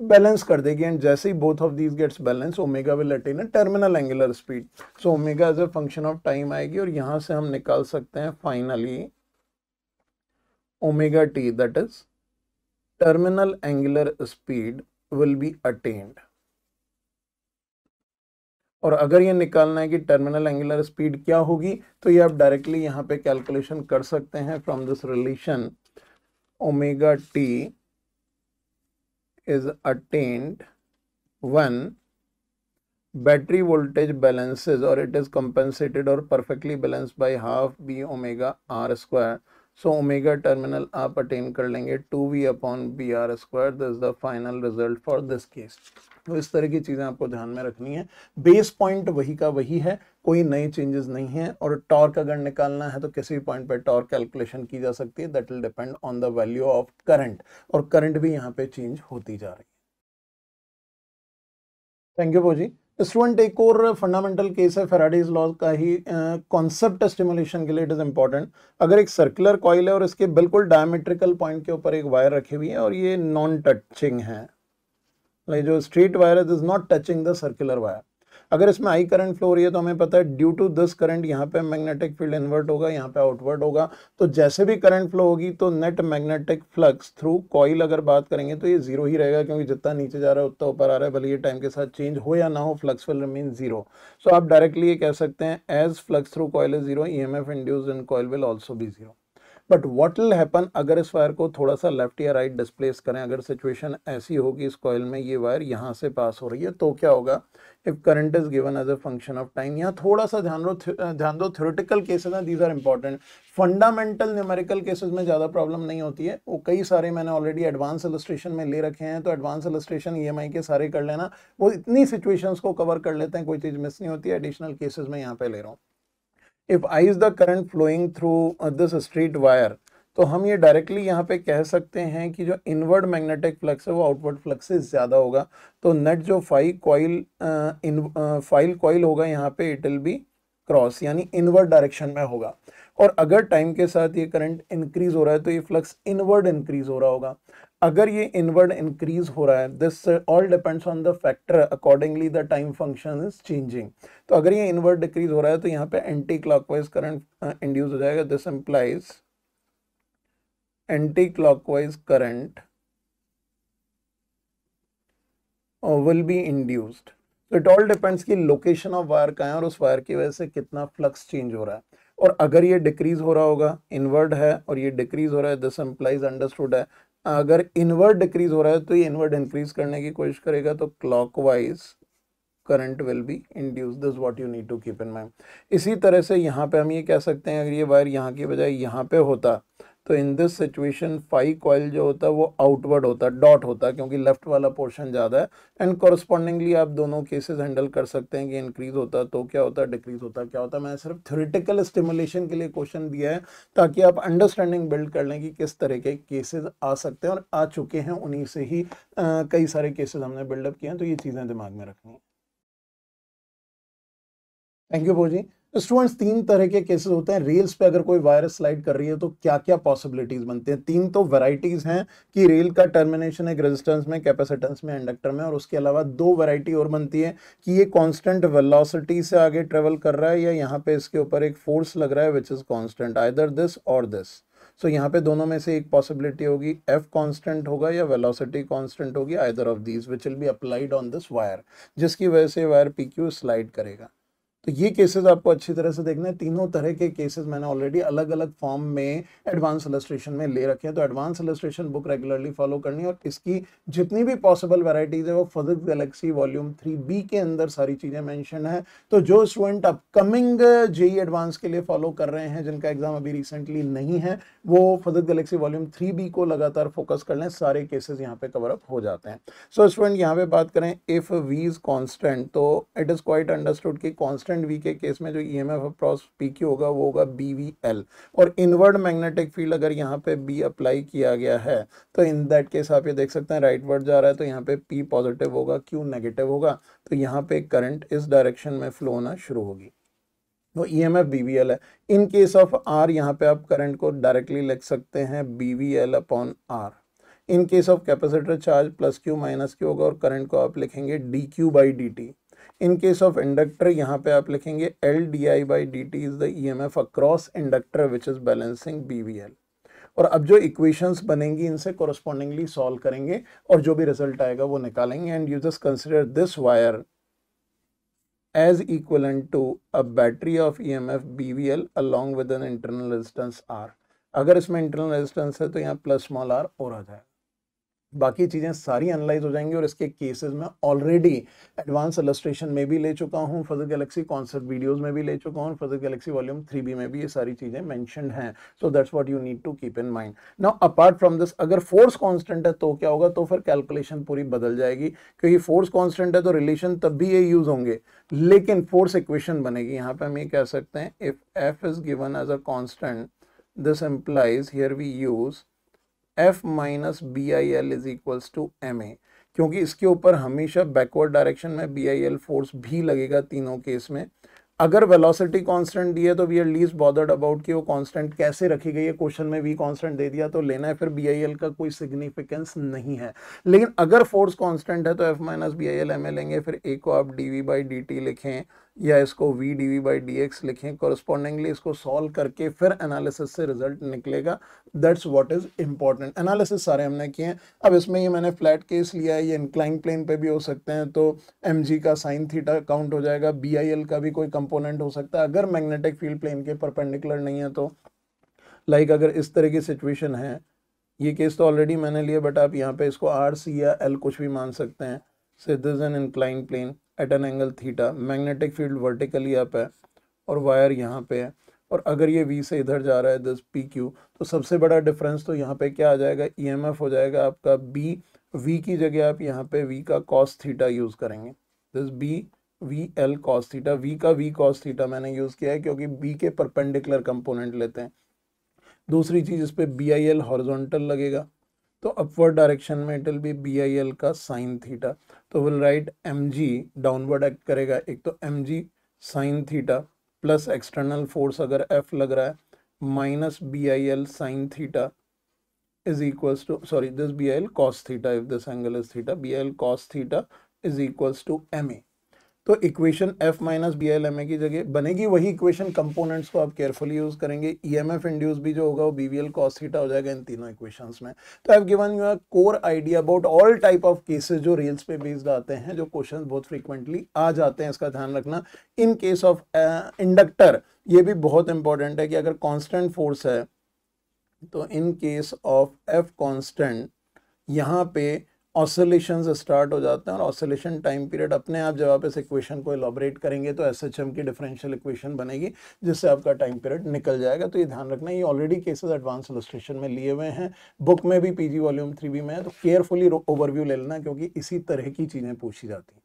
बैलेंस कर देगी। एंड जैसे ही both of these gets balance omega will attain a terminal angular speed so omega as a function of time आएगी और यहाँ से हम निकाल सकते हैं finally omega T that is terminal angular speed will be attained. और अगर ये निकालना है कि टर्मिनल एंगुलर स्पीड क्या होगी तो ये आप डायरेक्टली यहाँ पे कैलकुलेशन कर सकते हैं from this relation omega T is attained when battery voltage balances और इट इज़ कंपनसेटेड और perfectly balance by half B omega R square so omega terminal आप अटेन कर लेंगे two V upon B R square this the final result for this case तो इस तरह की चीज़ें आपको ध्यान में रखनी है। बेस पॉइंट वही का वही है। कोई नए चेंजेस नहीं है। और टॉर्क अगर निकालना है तो किसी भी पॉइंट पर टॉर्क कैलकुलेशन की जा सकती है। That will depend on the value of current और करंट भी यहाँ पे चेंज होती जा रही है। थैंक यू भोजी स्टूडेंट एक और फंडामेंटल केस है फेराडीज लॉ का ही कॉन्सेप्ट स्टिमुलेशन के लिए इट इज़ इंपॉर्टेंट अगर एक सर्कुलर कॉइल है और इसके बिल्कुल डायमेट्रिकल पॉइंट के ऊपर एक वायर रखी हुई है और ये नॉन टचिंग है लाइक जो स्ट्रीट वायर है is not touching the circular wire अगर इसमें आई करंट फ्लो हो रही है तो हमें पता है ड्यू टू दिस करंट यहाँ पे मैग्नेटिक फ़ील्ड इन्वर्ट होगा, यहाँ पे आउटवर्ड होगा। तो जैसे भी करंट फ्लो होगी तो net magnetic flux through coil अगर बात करेंगे तो ये ज़ीरो ही रहेगा, क्योंकि जितना नीचे जा रहा है उतना ऊपर आ रहा है, भले ये टाइम के साथ चेंज हो या ना हो flux will remain zero so आप डायरेक्टली ये कह सकते हैं as flux through coil is zero E M F induce in coil will also be zero but what will happen अगर इस वायर को थोड़ा सा लेफ़्ट या राइट डिस्प्लेस करें, अगर सिचुएशन ऐसी होगी इस कॉइल में ये वायर यहाँ से पास हो रही है तो क्या होगा? If current is given as a function of time यहाँ थोड़ा सा ध्यान दो ध्यान दो थ्योरेटिकल केसेस हैं these are important fundamental numerical cases में ज़्यादा प्रॉब्लम नहीं होती है। वो कई सारे मैंने ऑलरेडी एडवांस इलस्ट्रेशन में ले रखे हैं तो एडवांस इलस्ट्रेशन ई के सारे कर लेना। वो इतनी सिचुएशंस को कवर कर लेते हैं, कोई चीज़ मिस नहीं होती एडिशनल केसेज में यहाँ पे ले रहा हूँ। If I is the current flowing through this straight wire तो हम ये डायरेक्टली यहाँ पे कह सकते हैं कि जो इनवर्ड मैग्नेटिक फ्लक्स है, वो आउटवर्ड फ्लक्स से ज़्यादा होगा। तो नेट जो फाइव कॉइल फ़ाइल कॉइल होगा यहाँ पे इट विल बी क्रॉस यानी इनवर्ड डायरेक्शन में होगा। और अगर टाइम के साथ ये करंट इंक्रीज हो रहा है तो ये फ्लक्स इनवर्ड इंक्रीज हो रहा होगा। अगर ये इनवर्ड इंक्रीज हो रहा है this all depends on the factor accordingly the time function is changing तो अगर ये इनवर्ड डिक्रीज हो रहा है तो यहाँ पे एंटी क्लॉकवाइज करंट इंड्यूस हो जाएगा. This implies anti clockwise current will be induced तो इट ऑल डिपेंड्स की लोकेशन ऑफ़ वायर का है और उस वायर की वजह से कितना फ्लक्स चेंज हो रहा है. और अगर ये डिक्रीज हो रहा होगा इनवर्ड है और ये डिक्रीज हो रहा है दिस एम्प्लाइज अंडरस्टूड है. अगर इनवर्ड डिक्रीज हो रहा है तो ये इनवर्ड इंक्रीज करने की कोशिश करेगा तो clockwise current will be induce this what you need to keep in mind इसी तरह से यहाँ पे हम ये कह सकते हैं, अगर ये वायर यहाँ की बजाय यहाँ पे होता तो in this situation five coil जो होता है वो आउटवर्ड होता है डॉट होता है क्योंकि लेफ़्ट वाला पोर्शन ज़्यादा है। एंड कॉरस्पॉन्डिंगली आप दोनों केसेस हैंडल कर सकते हैं कि इंक्रीज होता तो क्या होता है डिक्रीज होता क्या होता है। मैंने सिर्फ़ थ्योरेटिकल स्टिमुलेशन के लिए क्वेश्चन दिया है ताकि आप अंडरस्टैंडिंग बिल्ड कर लें कि किस तरह के केसेज आ सकते हैं। और आ चुके हैं उन्हीं से ही आ, कई सारे केसेज हमने बिल्डअप किए हैं तो ये चीज़ें दिमाग में रखनी है। थैंक यू भोजी स्टूडेंट्स, तीन तरह के केसेस होते हैं। रेल्स पे अगर कोई वायरस स्लाइड कर रही है तो क्या क्या पॉसिबिलिटीज बनते हैं? तीन तो वेराइटीज हैं कि रेल का टर्मिनेशन एक रेजिस्टेंस में कैपेसिटेंस में इंडक्टर में, और उसके अलावा दो वेराइटी और बनती है कि ये कांस्टेंट वेलोसिटी से आगे ट्रेवल कर रहा है या यहाँ पे इसके ऊपर एक फोर्स लग रहा है which is constant either this और दिस सो यहाँ पे दोनों में से एक पॉसिबिलिटी होगी। एफ़ कांस्टेंट होगा या वेलोसिटी कांस्टेंट होगी either of these which will be applied on this wire जिसकी वजह से वायर पी क्यू स्लाइड करेगा। तो ये केसेस आपको अच्छी तरह से देखना है। तीनों तरह के केसेस मैंने ऑलरेडी अलग अलग फॉर्म में एडवांस इलस्ट्रेशन में ले रखे हैं। तो advance illustration book regularly follow करनी है और इसकी जितनी भी पॉसिबल वेराइटीज है, वो Physics Galaxy volume three B के अंदर सारी चीज़ें मैंशन है। तो जो स्टूडेंट अपकमिंग जेई एडवांस के लिए फॉलो कर रहे हैं, जिनका एग्ज़ाम अभी रिसेंटली नहीं है, वो Physics Galaxy volume three B को लगातार फोकस कर लें, सारे केसेज यहाँ पे कवर अप हो जाते हैं। सो स्टूडेंट यहाँ पे बात करें इफ़ वी इज़ कॉन्स्टेंट तो इट इज़ क्वाइट अंडरस्टूड की कॉन्स्टेंट कांस्टेंट वी के केस में जो E M F across P Q होगा, वो होगा बी वी एल और इनवर्ड मैग्नेटिक फ़ील्ड अगर यहाँ पे बी अप्लाई किया गया है तो इन दैट केस आप ये देख सकते हैं राइट वर्ड जा रहा है तो यहाँ पे पी पॉजिटिव होगा क्यू नेगेटिव होगा तो यहाँ पे करंट इस डायरेक्शन में फ्लो होना शुरू होगी। वो E M F B V L है। इन केस ऑफ़ आर यहाँ पे आप करंट को डायरेक्टली लिख सकते हैं B V L upon R in case of capacitor charge plus Q minus Q होगा, और करंट को आप लिखेंगे D Q by D T in case of inductor यहाँ पे आप लिखेंगे L D I by D T is the E M F across inductor which is balancing B V L और अब जो इक्वेशंस बनेंगी, इनसे कोरस्पॉन्डिंगली सॉल्व करेंगे और जो भी रिज़ल्ट आएगा, वो निकालेंगे। And you just consider this wire as equivalent to a battery of EMF BVL along with an internal resistance R अगर इसमें इंटरनल रेजिस्टेंस है तो यहाँ प्लस स्मॉल आर और आ जाएगा। बाकी चीज़ें सारी एनालाइज हो जाएँगी और इसके केसेस में ऑलरेडी एडवांस इलस्ट्रेशन में भी ले चुका हूँ फजल गैलेक्सी कॉन्सेप्ट वीडियोस में भी ले चुका हूँ Physics Galaxy volume three B में भी ये सारी चीज़ें मेंशन हैं। So that's what you need to keep in mind now apart from this अगर फोर्स कॉन्स्टेंट है तो क्या होगा? तो फिर कैलकुलेशन पूरी बदल जाएगी, क्योंकि फोर्स कॉन्स्टेंट है तो रिलेशन तब भी ये यूज़ होंगे, लेकिन फोर्स इक्वेशन बनेगी। यहाँ पे हम ये कह सकते हैं if F is given as a constant this implies here we use F minus B I L is equals to M A क्योंकि इसके ऊपर हमेशा बैकवर्ड डायरेक्शन में बी आई एल फोर्स भी लगेगा तीनों केस में। अगर वेलोसिटी कांस्टेंट दी है तो we are least bothered about कि वो कांस्टेंट कैसे रखी गई है क्वेश्चन में वी कांस्टेंट दे दिया तो लेना है, फिर बी आई एल का कोई सिग्निफिकेंस नहीं है। लेकिन अगर फोर्स कांस्टेंट है तो F minus B I L M A लेंगे, फिर ए को आप D V by D T लिखें या इसको V D V by D X लिखें कॉरस्पॉन्डिंगली इसको सॉल्व करके फिर एनालिसिस से रिज़ल्ट निकलेगा। That's what is important analysis सारे हमने किए हैं। अब इसमें ये मैंने फ्लैट केस लिया है, ये इंक्लाइन प्लेन पे भी हो सकते हैं तो एम जी का साइन थीटा काउंट हो जाएगा। बी आई एल का भी कोई कंपोनेंट हो सकता है। अगर मैग्नेटिक फ़ील्ड प्लेन के परपेंडिकुलर नहीं है तो लाइक like अगर इस तरह की सिचुएशन है, ये केस तो ऑलरेडी मैंने लिया बट आप यहाँ पे इसको आर सी या एल कुछ भी मान सकते हैं। Say this an incline plane at an angle theta magnetic field vertically up है और वायर यहाँ पे है। और अगर ये वी से इधर जा रहा है दिस पी क्यू तो सबसे बड़ा डिफरेंस तो यहाँ पे क्या आ जाएगा? ई एम एफ़ हो जाएगा आपका बी वी की जगह आप यहाँ पे वी का कॉस थीटा यूज़ करेंगे। This B V L cos theta V का वी कॉस थीटा मैंने यूज़ किया है क्योंकि बी के परपेंडिकुलर कंपोनेंट लेते हैं। दूसरी चीज़ इस पर बी आई एल हॉर्जोंटल लगेगा। तो अपवर्ड डायरेक्शन में it will be B I L का साइन थीटा तो will write M G downward act करेगा। एक तो M G sine theta plus external force अगर एफ़ लग रहा है minus B I L sine theta is equals to sorry this B I L cos theta if this angle is theta B I L cos theta is is to M MA तो equation F minus B L M A की जगह बनेगी, वही equation components को आप carefully use करेंगे। ई M F induce भी जो होगा वो B V L cos theta हो जाएगा इन तीनों इक्वेशंस में। तो I given you core idea about all type of cases जो रेल्स पे बेस्ड आते हैं, जो क्वेश्चन बहुत फ्रिक्वेंटली आ जाते हैं, इसका ध्यान रखना। इन केस ऑफ़ इंडक्टर ये भी बहुत इंपॉर्टेंट है कि अगर कॉन्स्टेंट फोर्स है तो in case of F constant यहाँ पे ऑसोलेशन स्टार्ट हो जाते हैं और ऑसोलेशन टाइम पीरियड अपने आप जब आप इस इक्वेशन को इलाबरेट करेंगे तो एस एच एम की डिफरेंशियल इक्वेशन बनेगी, जिससे आपका टाइम पीरियड निकल जाएगा। तो ये ध्यान रखना, ये ऑलरेडी केसेस एडवांस इलस्ट्रेशन में लिए हुए हैं। बुक में भी पीजी वॉल्यूम थ्री बी में है तो केयरफुली ओवरव्यू ले लेना, क्योंकि इसी तरह की चीज़ें पूछी जाती हैं।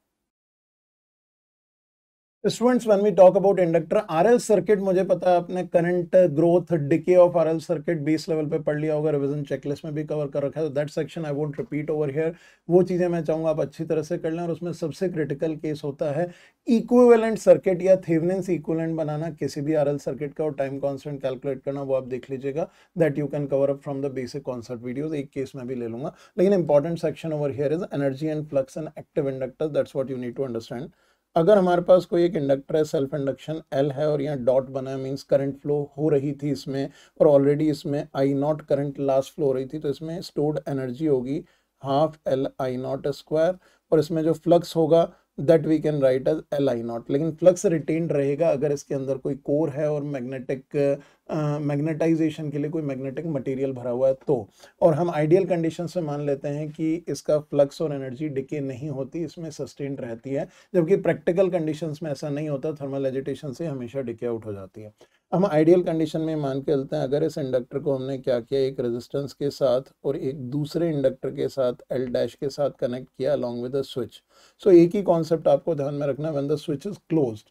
Students when we talk about inductor RL circuit मुझे पता है आपने current growth decay of RL circuit base level पे पढ़ लिया होगा रिवीजन चेकलिस्ट में भी कवर कर रखा है तो that section I won't repeat over here वो चीज़ें मैं चाहूँगा आप अच्छी तरह से कर लें और उसमें सबसे क्रिटिकल केस होता है इक्विवेलेंट सर्किट या थेवनेंस इक्विवेलेंट बनाना, किसी भी आरएल सर्किट का और टाइम कॉन्स्टेंट कैलकुलेट करना, वो आप देख लीजिएगा that you can cover up from the basic concept videos एक केस में भी ले लूँगा। लेकिन important section over here is energy and flux and active inductor that's what you need to understand अगर हमारे पास कोई एक इंडक्टर है सेल्फ इंडक्शन एल है और यहाँ डॉट बना है मीन्स करंट फ्लो हो रही थी इसमें और ऑलरेडी इसमें I naught current last flow हो रही थी तो इसमें स्टोर्ड एनर्जी होगी half L I naught square और इसमें जो फ्लक्स होगा that we can write as L I naught लेकिन फ्लक्स रिटेन रहेगा अगर इसके अंदर कोई कोर है और मैग्नेटिक मैग्नेटाइजेशन के लिए कोई मैग्नेटिक मटेरियल भरा हुआ है तो। और हम आइडियल कंडीशन में मान लेते हैं कि इसका फ्लक्स और एनर्जी डिके नहीं होती, इसमें सस्टेन रहती है, जबकि प्रैक्टिकल कंडीशन में ऐसा नहीं होता थर्मल एजिटेशन से हमेशा डिके आउट हो जाती है। हम आइडियल कंडीशन में मान के चलते हैं, अगर इस इंडक्टर को हमने क्या किया, एक रेजिस्टेंस के साथ और एक दूसरे इंडक्टर के साथ एल डैश के साथ कनेक्ट किया along with the switch so एक ही कॉन्सेप्ट आपको ध्यान में रखना है when the switch is closed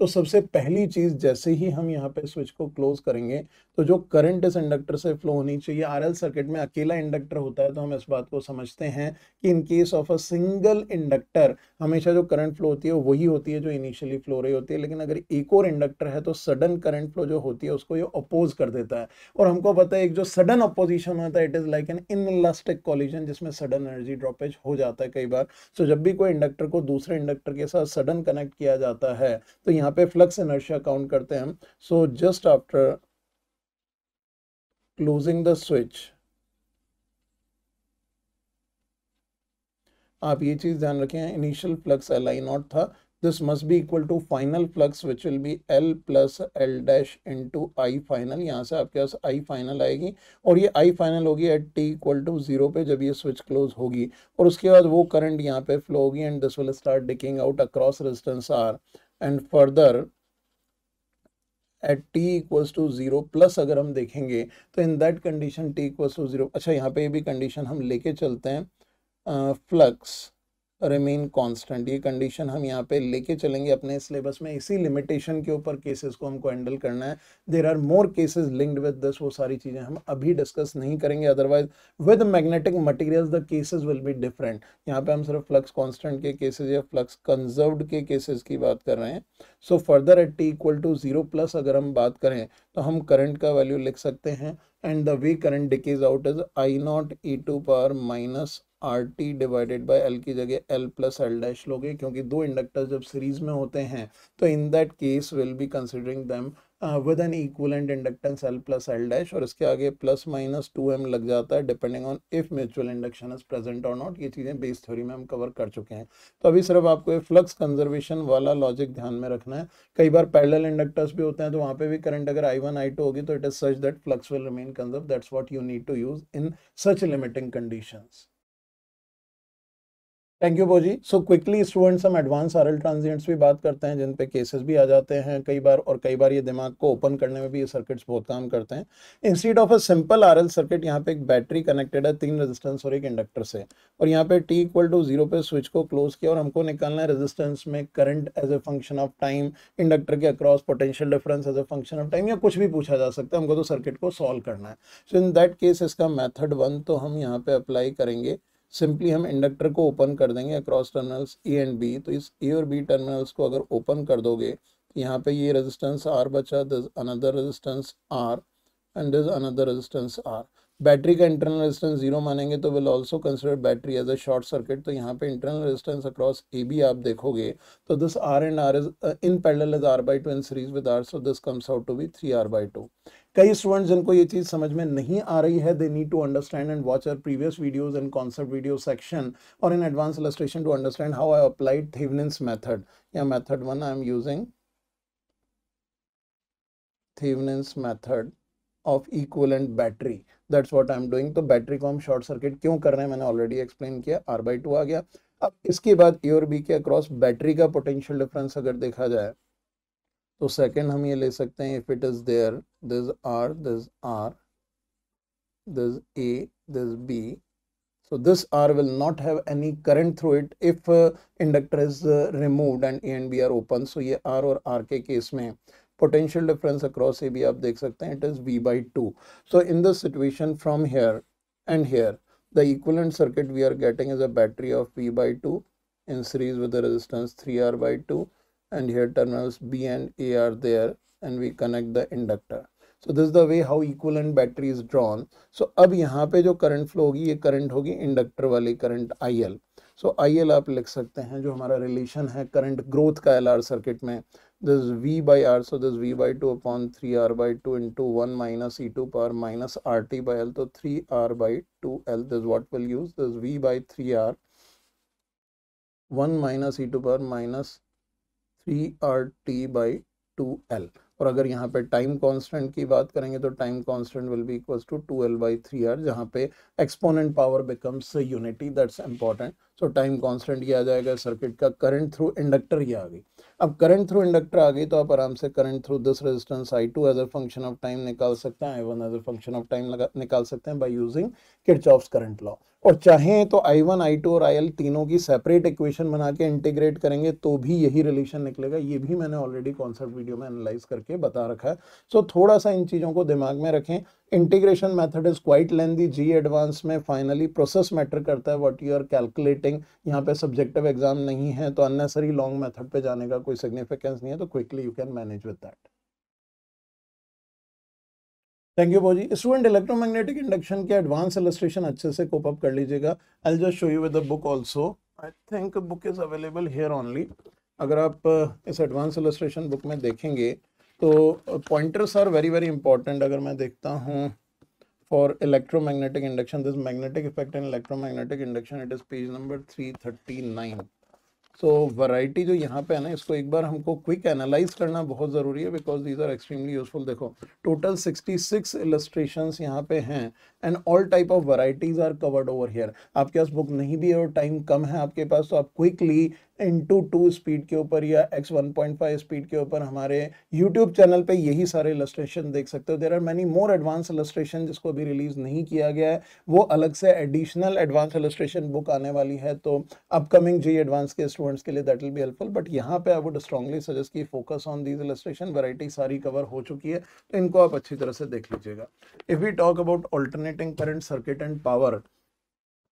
तो सबसे पहली चीज़, जैसे ही हम यहाँ पे स्विच को क्लोज करेंगे तो जो करंट इस इंडक्टर से फ्लो होनी चाहिए। आरएल सर्किट में अकेला इंडक्टर होता है तो हम इस बात को समझते हैं कि in case of a single inductor हमेशा जो करंट फ्लो होती है, वही होती है जो इनिशियली फ्लो रही होती है। लेकिन अगर एक और इंडक्टर है तो सडन करंट फ्लो जो होती है, उसको ये अपोज कर देता है। और हमको पता है, एक जो सडन अपोजिशन होता है it is like an inelastic collision जिसमें सडन एनर्जी ड्रॉपेज हो जाता है कई बार। सो जब भी कोई इंडक्टर को दूसरे इंडक्टर के साथ सडन कनेक्ट किया जाता है तो यहाँ यहाँ पे फ्लक्स इनर्शिया काउंट करते हैं हम। So just after closing the switch आप ये चीज़ ध्यान रखें initial flux L I naught था। This must be equal to final flux which will be L plus L dash into I I final यहाँ से आपके पास आई फाइनल आएगी। और ये आई फाइनल होगी at T equal to zero पे, जब ये स्विच क्लोज होगी। और उसके बाद वो करंट यहाँ पे फ्लो होगी and this will start decaying out across resistance R and further at T equals to zero plus अगर हम देखेंगे तो in that condition T equals to zero अच्छा यहाँ पे भी कंडीशन हम लेके चलते हैं फ्लक्स uh, रिमेन कांस्टेंट ये कंडीशन हम यहाँ पे लेके चलेंगे अपने सिलेबस में। इसी लिमिटेशन के ऊपर केसेस को हमको हैंडल करना है। There are more cases linked with this वो सारी चीज़ें हम अभी डिस्कस नहीं करेंगे। Otherwise with magnetic materials the cases will be different यहाँ पे हम सिर्फ़ फ्लक्स कॉन्स्टेंट के केसेस या फ्लक्स कंजर्व्ड के केसेस की बात कर रहे हैं। So further at T equal to zero plus अगर हम बात करें तो हम करंट का वैल्यू लिख सकते हैं। And the way current decays out is I naught E to power minus R T divided by L की जगह एल प्लस एल डैश लोगे, क्योंकि दो इंडक्टर्स जब सीरीज़ में होते हैं तो in that case will be considering them with an equivalent inductance L plus L dash और इसके आगे प्लस माइनस टू एम लग जाता है depending on if mutual induction is present और नॉट ये चीज़ें बेस थ्योरी में हम कवर कर चुके हैं। तो अभी सिर्फ़ आपको ये फ्लक्स कंजर्वेशन वाला लॉजिक ध्यान में रखना है। कई बार पैरेलल इंडक्टर्स भी होते हैं तो वहाँ पे भी करंट अगर आई वन आई टू होगी तो it is such that flux will remain conserve that's what you need to use in such limiting conditions thank you बोजी so quickly students हम एडवांस आर एल ट्रांजिएंट्स भी बात करते हैं जिन पे cases भी आ जाते हैं कई बार, और कई बार ये दिमाग को ओपन करने में भी ये सर्किट्स बहुत काम करते हैं। Instead of a simple R L circuit यहाँ पे एक बैटरी कनेक्टेड है, तीन रेजिस्टेंस और एक इंडक्टर से। और यहाँ पे टी इक्वल टू ज़ीरो पे स्विच को क्लोज किया और हमको निकालना है रेजिस्टेंस में current as a function of time inductor के across potential difference as a function of time या कुछ भी पूछा जा सकता है, हमको तो सर्किट को सॉल्व करना है। सो इन दैट केस इसका मैथड वन तो हम यहाँ पे अप्लाई करेंगे। सिंपली हम इंडक्टर को ओपन कर देंगे across terminals A and B तो इस ए और बी टर्मिनल्स को अगर ओपन कर दोगे तो यहाँ पे ये रेजिस्टेंस आर बचा this another resistance R and this another resistance R battery का इंटरनल रेजिस्टेंस ज़ीरो मानेंगे तो will also consider battery as a short circuit तो यहाँ पे internal resistance across A B आप देखोगे तो this R and R is in parallel is R by two in series with R so this comes out to be three R by two कई students जिनको ये चीज़ समझ में नहीं आ रही है they need to understand and watch our previous videos in concept video section और in advance illustration to understand how I applied Thevenin's method या method one I am using Thevenin's method of equivalent battery that's what I am doing तो battery को हम short circuit क्यों कर रहे हैं? मैंने ऑलरेडी एक्सप्लेन किया। आर बाई टू आ गया। अब इसके बाद ए और बी के अक्रॉस बैटरी का पोटेंशियल डिफरेंस अगर देखा जाए तो सेकंड हम ये ले सकते हैं if it is there this R this R this A this B r will not have any current through it if uh, inductor is uh, removed and a and b are open. So ये r और r के case में potential difference across AB आप देख सकते हैं it is V by 2 so in this situation from here and here the equivalent circuit we are getting is a battery of V by 2 in series with the resistance 3R by 2 and here terminals B and A are there and we connect the inductor this is the way how equivalent battery is drawn so अब यहाँ पे जो current flow होगी ये current होगी inductor वाली current IL so IL आप लिख सकते हैं जो हमारा relation है current growth का LR circuit में this is v by r, so this v by 2 upon 3r by 2 into 1 minus e2 power minus rt by l, so 3r by 2l this is what we'll use. This v by 3r 1 minus e2 power minus 3rt by 2l और अगर यहाँ पे time constant की बात करेंगे तो time constant will be equals to two L by three R जहाँ पे exponent power becomes unity that's important so time constant ये आ जाएगा सर्किट का करंट थ्रू इंडक्टर ये आ गई। अब करंट थ्रू इंडक्टर आ गई तो आप आराम से current through this resistance I two as a function of time निकाल सकते हैं I one as a function of time निकाल सकते हैं by using kids current law और चाहें तो आई वन आई टू और आई एल तीनों की सेपरेट इक्वेशन बना के इंटीग्रेट करेंगे तो भी यही रिलेशन निकलेगा। ये भी मैंने ऑलरेडी कॉन्सेप्ट वीडियो में एनालाइज करके बता रखा है। सो so, थोड़ा सा इन चीज़ों को दिमाग में रखें। Integration method is quite lengthy JEE advance में फाइनली प्रोसेस मैटर करता है व्हाट यू आर कैलकुलेटिंग यहाँ पे सब्जेक्टिव एग्ज़ाम नहीं है तो अननेसरी लॉन्ग मेथड पे जाने का कोई सिग्निफिकेंस नहीं है तो quickly you can manage with that thank you Poji student electromagnetic induction के एडवांस इलस्ट्रेशन अच्छे से कोप अप कर लीजिएगा. I just show you with book also I think book is available here only अगर आप इस एडवांस इलस्ट्रेशन बुक में देखेंगे तो pointers are very very important अगर मैं देखता हूँ for electro electromagnetic induction this magnetic effect in electromagnetic induction it is page number three thirty nine so, variety जो यहाँ पे है ना इसको एक बार हमको क्विक एनालाइज करना बहुत ज़रूरी है because these are extremely useful देखो टोटल 66 इलस्ट्रेशंस यहाँ पे हैं and all type of varieties are covered over here आपके पास बुक नहीं भी है और टाइम कम है आपके पास तो आप क्विकली इंटू टू स्पीड के ऊपर या X one point five speed के ऊपर हमारे यूट्यूब चैनल पे यही सारे इलस्ट्रेशन देख सकते हो. There are many more advance illustration जिसको अभी रिलीज़ नहीं किया गया है. वो अलग से एडिशनल एडवांस इलस्ट्रेशन बुक आने वाली है तो अपकमिंग जी एडवांस के स्टूडेंट्स के लिए that will be helpful but यहाँ पे आई वुड स्ट्रॉन्गली सजेस्ट की focus on these illustration variety सारी कवर हो चुकी है तो इनको आप अच्छी तरह से देख लीजिएगा। If we talk about alternating current circuit and power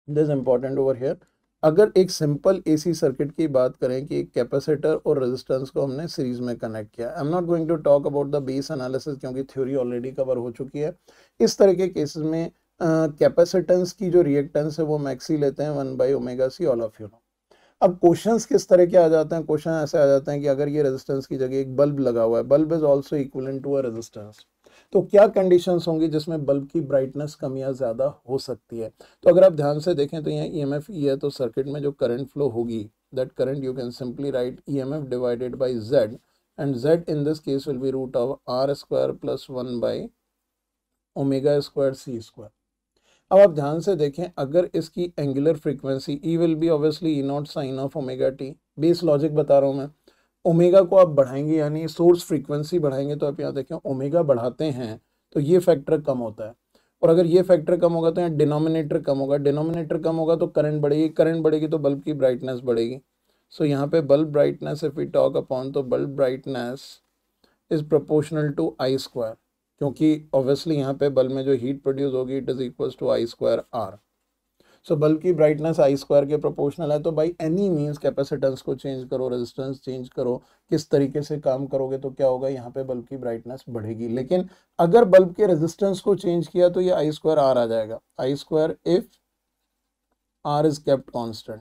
this important over here अगर एक सिंपल एसी सर्किट की बात करें कि एक कैपेसिटर और रेजिस्टेंस को हमने सीरीज़ में कनेक्ट किया I am not going to talk about the base analysis क्योंकि थ्योरी ऑलरेडी कवर हो चुकी है। इस तरह के केसेस में कैपेसिटेंस uh, की जो रिएक्टेंस है वो मैक्सी लेते हैं one by omega C all of you know अब क्वेश्चंस किस तरह के आ जाते हैं? क्वेश्चन ऐसे आ जाते हैं कि अगर ये रेजिस्टेंस की जगह एक बल्ब लगा हुआ है bulb is also equal to a resistance तो क्या कंडीशंस होंगी जिसमें बल्ब की ब्राइटनेस कम या ज़्यादा हो सकती है? तो अगर आप ध्यान से देखें तो यहाँ ई एम एफ़ ई है तो सर्किट में जो करंट फ्लो होगी that current you can simply write E M F divided by Z and Z in this case will be root of R square plus one by omega square C square अब आप ध्यान से देखें अगर इसकी angular frequency E will be obviously E naught sine of omega T base logic बता रहा हूँ मैं। ओमेगा को आप बढ़ाएँगे यानी सोर्स फ्रीक्वेंसी बढ़ाएँगे तो आप यहाँ देखें ओमेगा बढ़ाते हैं तो ये फैक्टर कम होता है। और अगर ये फैक्टर कम होगा तो यहाँ डिनोमिनेटर कम होगा। डिनोमिनेटर कम होगा तो करंट बढ़ेगी करंट बढ़ेगी तो बल्ब की ब्राइटनेस बढ़ेगी। सो so, यहाँ पे bulb brightness if we talk upon तो bulb brightness is proportional to I square क्योंकि ऑब्वियसली यहाँ पे बल्ब में जो हीट प्रोड्यूस होगी it is equal to I square R so bulb की ब्राइटनेस आई स्क्वायर के प्रोपोर्शनल है तो बाई एनी मीन्स कैपेसिटेंस को चेंज करो रेजिस्टेंस चेंज करो, किस तरीके से काम करोगे तो क्या होगा, यहाँ पे बल्ब की ब्राइटनेस बढ़ेगी। लेकिन अगर बल्ब के रेजिस्टेंस को चेंज किया तो ये आई स्क्वायर आर आ जाएगा। I square if R is kept constant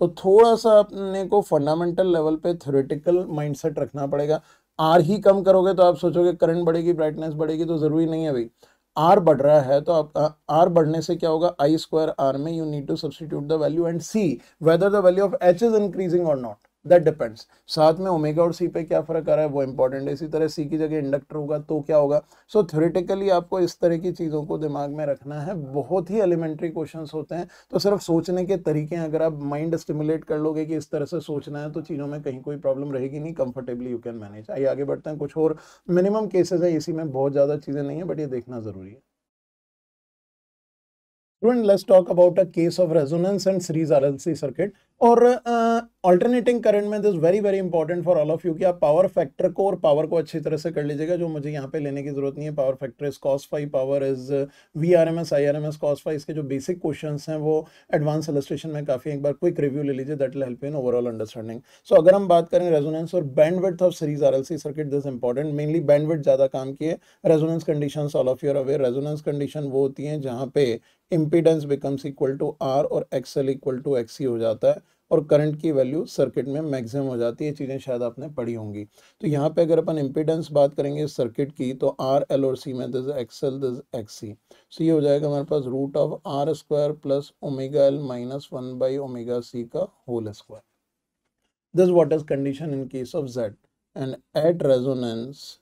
तो थोड़ा सा अपने को फंडामेंटल लेवल पे थ्योरेटिकल माइंडसेट रखना पड़ेगा। आर ही कम करोगे तो आप सोचोगे करंट बढ़ेगी ब्राइटनेस बढ़ेगी तो ज़रूरी नहीं है भाई। आर बढ़ रहा है तो आपका आर बढ़ने से क्या होगा? आई स्क्वायर आर में you need to substitute the value and see whether the value of H is increasing और नॉट दैट डिपेंड्स साथ में ओमेगा और सी पे क्या फ़र्क आ रहा है? वो इंपॉर्टेंट है। इसी तरह सी की जगह इंडक्टर होगा तो क्या होगा? सो so, थ्योरेटिकली आपको इस तरह की चीज़ों को दिमाग में रखना है। बहुत ही एलिमेंट्री क्वेश्चन होते हैं। तो सिर्फ़ सोचने के तरीके हैं। अगर आप माइंड स्टिमुलेट कर लोगे कि इस तरह से सोचना है तो चीज़ों में कहीं कोई प्रॉब्लम रहेगी नहीं। कंफर्टेबली यू कैन मैनेज आइए आगे बढ़ते हैं। कुछ और मिनिमम केसेज है। इसी में बहुत ज़्यादा चीज़ें नहीं है बट ये देखना ज़रूरी है। Student, let's talk about a case of resonance and series RLC circuit. और ऑल्टरनेटिंग करंट में this very very important for all of you कि आप पावर फैक्टर को और पावर को अच्छी तरह से कर लीजिएगा, जो मुझे यहाँ पे लेने की ज़रूरत नहीं है। Power factor is cos phi power is V R M S I R M S cos phi इसके जो बेसिक क्वेश्चन हैं वो एडवांस इलस्ट्रेशन में काफ़ी एक बार क्विक रिव्यू ले लीजिए that will help in overall understanding so अगर हम बात करें रेजोनेंस और bandwidth of series R L C circuit this important mainly bandwidth ज़्यादा काम किए resonance condition all of you're aware resonance condition वो होती है जहाँ पे impedance becomes equal to R और एक्सएल इक्वल टू एक्सी हो जाता है। और करंट की वैल्यू सर्किट में मैक्सिमम हो जाती है चीज़ें शायद आपने पढ़ी होंगी। तो यहाँ पे अगर अपन इम्पीडेंस बात करेंगे सर्किट की तो आर एल और सी में this X L this X C so ये हो जाएगा हमारे पास root of R square plus omega L minus one by omega C का whole square this what is condition in case of Z and at resonance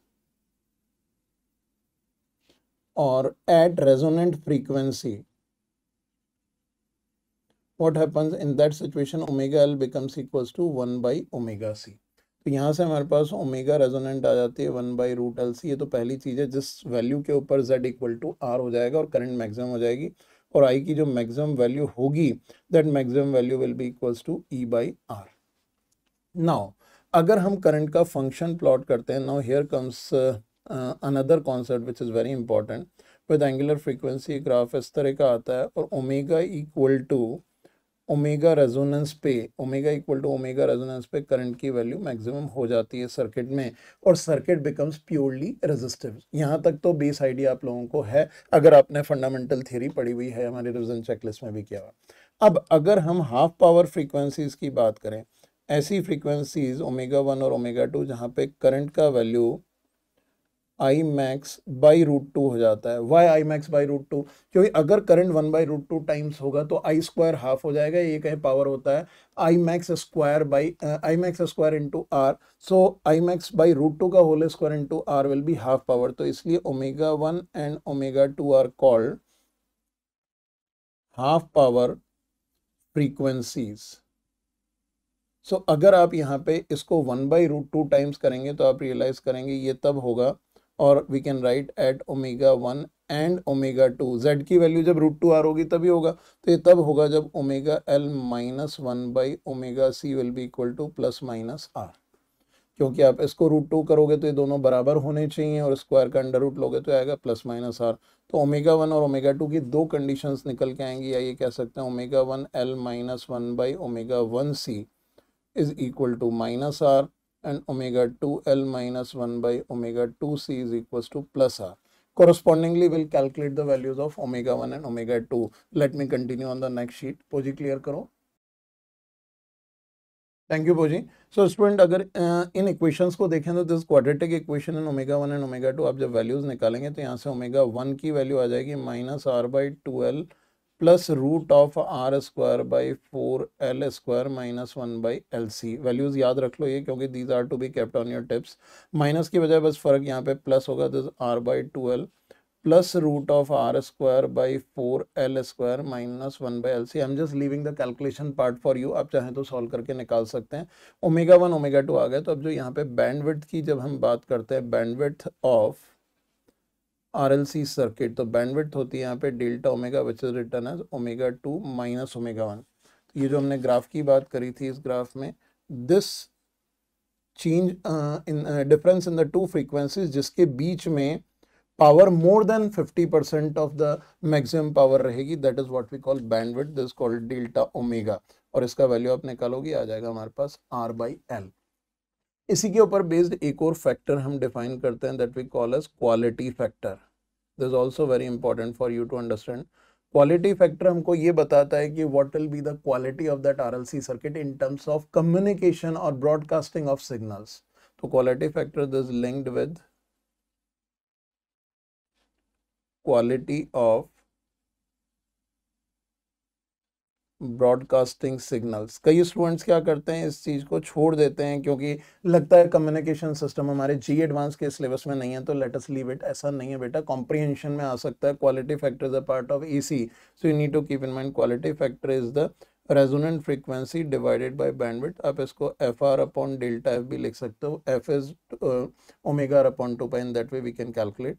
और at resonant frequency what happens in that situation, omega l becomes equals to 1 by omega c. तो यहाँ से हमारे पास omega resonant आ जाती है one by root L C ये तो पहली चीज़ है, जिस वैल्यू के ऊपर जेड इक्वल टू आर हो जाएगा और करंट मैक्सिमम हो जाएगी, और आई की जो मैक्सिमम वैल्यू होगी that maximum value will be equals to E by R now अगर हम करंट का फ़ंक्शन प्लॉट करते हैं now here comes another concept which is very important with angular frequency graph इस तरह का आता है, और omega equal to omega resonance पे, omega equal to omega resonance पे करंट की वैल्यू मैक्सिमम हो जाती है सर्किट में और सर्किट बिकम्स प्योरली रेजिस्टिव यहाँ तक तो बेस आइडिया आप लोगों को है, अगर आपने फंडामेंटल थ्योरी पढ़ी हुई है, हमारे रिविजन चेकलिस्ट में भी किया हुआ। अब अगर हम हाफ़ पावर फ्रीक्वेंसीज की बात करें, ऐसी फ्रीक्वेंसीज ओमेगा वन और ओमेगा टू जहाँ पे करंट का value I max by root two हो जाता है। Why I max by root two क्योंकि अगर current one by root two times होगा तो आई स्क्वायर हाफ़ हो जाएगा, ये कहीं पावर होता है। I max square by I max square into R so I max by root two का whole square into R will be half power तो इसलिए omega one and omega two are called half power frequencies so अगर आप यहाँ पे इसको one by root two times करेंगे तो आप रियलाइज़ करेंगे ये तब होगा और we can write at omega one and omega two Z की वैल्यू जब रूट टू आर होगी, तभी होगा। तो ये तब होगा जब omega L minus one by omega C will be equal to plus minus R क्योंकि आप इसको रूट टू करोगे तो ये दोनों बराबर होने चाहिए और स्क्वायर का अंडर रूट लोगे तो आएगा प्लस माइनस आर तो ओमेगा वन और ओमेगा टू की दो कंडीशंस निकल के आएँगी या ये कह सकते हैं omega one L minus one by omega one C is equal to minus R and omega 2L minus 1 by omega 2C is equals to plus R. Correspondingly, we'll calculate the values of omega 1 and omega 2. Let me continue on the next sheet. Poji clear karo. Thank you Poji so student अगर इन equations को देखें तो this quadratic equation in omega one and omega two आप जब values निकालेंगे तो यहाँ से ओमेगा वन की वैल्यू आ जाएगी minus R by twelve plus root of R square by four L square minus one by L C values याद रख लो ये, क्योंकि these are to be kept on your tips minus की बजाय बस फ़र्क यहाँ पे प्लस होगा this R by twelve plus root of R square by four L square minus one by L C M just leaving the calculation part for you आप चाहें तो सॉल्व करके निकाल सकते हैं. ओमेगा वन ओमेगा टू आ गए तो अब जो यहाँ पे बैंडविड्थ की जब हम बात करते हैं bandwidth of R L C circuit तो बैंडविड्थ होती है यहाँ पे delta omega which is return as omega two minus omega one तो ये जो हमने ग्राफ की बात करी थी इस ग्राफ में this change in difference in the two frequencies जिसके बीच में power more than 50 percent of the maximum power रहेगी that is what we call bandwidth this called delta omega और इसका वैल्यू आप निकालोगे, आ जाएगा हमारे पास आर बाई एल इसी के ऊपर बेस्ड एक और फैक्टर हम डिफाइन करते हैं that we call as quality factor this also very important for you to understand quality factor हमको ये बताता है कि what will be the quality of that RLC circuit in terms of communication और broadcasting of signals तो quality factor this linked with quality of broadcasting signals कई students क्या करते हैं, इस चीज़ को छोड़ देते हैं क्योंकि लगता है कम्युनिकेशन सिस्टम हमारे जी एडवांस के सिलेबस में नहीं है तो लेट अस लीव इट ऐसा नहीं है बेटा कॉम्प्रीहेंशन में आ सकता है quality factor is a part of E C so you need to keep in mind quality factor is the resonant frequency divided by bandwidth आप इसको F R upon delta F भी लिख सकते हो। F is omega upon two pi that way we can calculate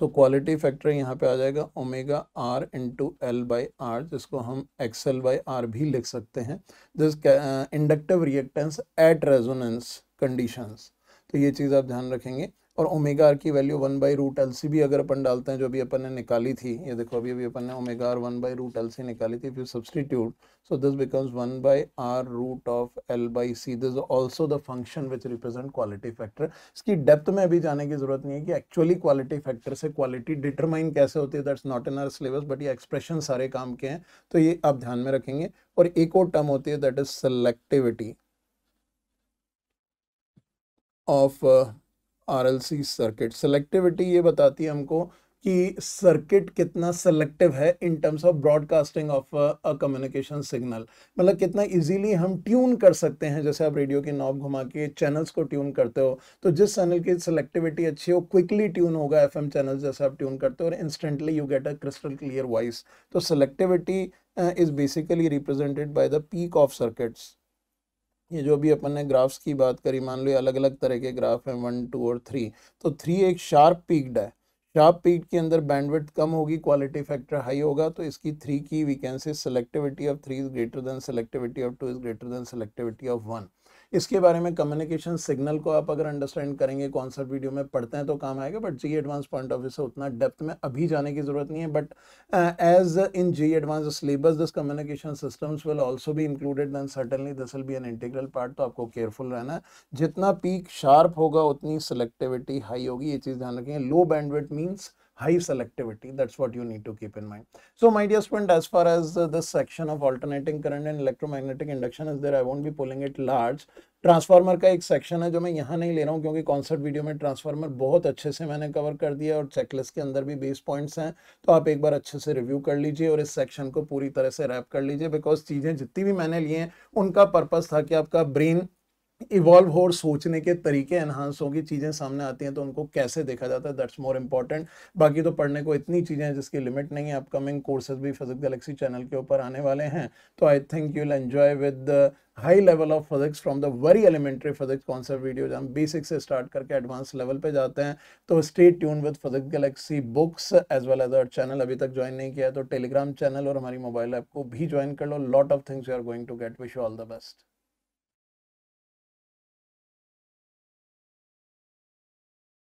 so quality factor यहाँ पे आ जाएगा omega R into L by R जिसको हम एक्स एल बाई आर भी लिख सकते हैं। This inductive reactance at resonance conditions तो ये चीज़ आप ध्यान रखेंगे। और ओमेगा आर की value one by root L C भी अगर अपन डालते हैं, जो अभी अपन ने निकाली थी, ये देखो अभी अभी अपन ने omega R one by root L C निकाली थी फिर substitute so this becomes one by R root of L by C this also the function which represent quality factor इसकी डेप्थ में अभी जाने की ज़रूरत नहीं है कि एक्चुअली क्वालिटी फैक्टर से क्वालिटी डिटरमाइन कैसे होती है that's not in our syllabus but ये एक्सप्रेशन सारे काम के हैं तो ये आप ध्यान में रखेंगे। और एक और टर्म होती है that is selectivity of RLC circuit selectivity ये बताती है हमको कि सर्किट कितना सेलेक्टिव है in terms of broadcasting of a communication signal मतलब कितना इजीली हम ट्यून कर सकते हैं, जैसे आप रेडियो की नॉब घुमा के चैनल्स को ट्यून करते हो तो जिस चैनल की सेलेक्टिविटी अच्छी हो क्विकली ट्यून होगा एफएम चैनल जैसे आप ट्यून करते हो और instantly you get a crystal clear voice तो selectivity is basically represented by the peak of circuits ये जो भी अपन ने ग्राफ्स की बात करी, मान लो ये अलग अलग तरह के ग्राफ हैं, वन, टू और थ्री तो थ्री एक शार्प पीक्ड है। शार्प पीक के अंदर बैंडविड्थ कम होगी, क्वालिटी फैक्टर हाई होगा तो इसकी थ्री की we can say selectivity of three is greater than selectivity of two is greater than selectivity of one इसके बारे में कम्युनिकेशन सिग्नल को आप अगर अंडरस्टैंड करेंगे कौन सा वीडियो में पढ़ते हैं तो काम आएगा but JEE advance point of view से उतना डेप्थ में अभी जाने की ज़रूरत नहीं है। But as in JEE advance syllabus this communication systems will also भी included then certainly this will be an integral part तो आपको केयरफुल रहना है। जितना पीक शार्प होगा, उतनी सेलेक्टिविटी हाई होगी, ये चीज़ ध्यान रखेंगे low bandwidth means high selectivity. That's what you need to keep in mind. So my dear student, as far as uh, this section of alternating current and electromagnetic induction is there, I won't be pulling it large. Transformer का एक section है जो मैं यहाँ नहीं ले रहा हूँ क्योंकि कॉन्सेप्ट वीडियो में ट्रांसफार्मर बहुत अच्छे से मैंने कवर कर दिया और चेकलिस्ट के अंदर भी बेस पॉइंट्स हैं तो आप एक बार अच्छे से रिव्यू कर लीजिए और इस सेक्शन को पूरी तरह से रैप कर लीजिए बिकॉज़ चीज़ें जितनी भी मैंने लिए हैं उनका पर्पज़ था कि आपका ब्रेन इवॉल्व हो और सोचने के तरीके एनहांस होगी चीज़ें सामने आती हैं तो उनको कैसे देखा जाता है? दैट्स मोर इंपॉर्टेंट बाकी तो पढ़ने को इतनी चीज़ें हैं जिसकी लिमिट नहीं है। अपकमिंग कोर्सेज भी फिजिक्स गैलेक्सी चैनल के ऊपर आने वाले हैं। तो I think you'll enjoy with high level of physics from the very elementary physics concept video हम बेसिक से स्टार्ट करके एडवांस लेवल पे जाते हैं। तो stay tune with physics galaxy books as well as our channel अभी तक join नहीं किया तो टेलीग्राम चैनल और हमारी मोबाइल ऐप को भी ज्वाइन कर लो। Lot of things you are going to get wish all the best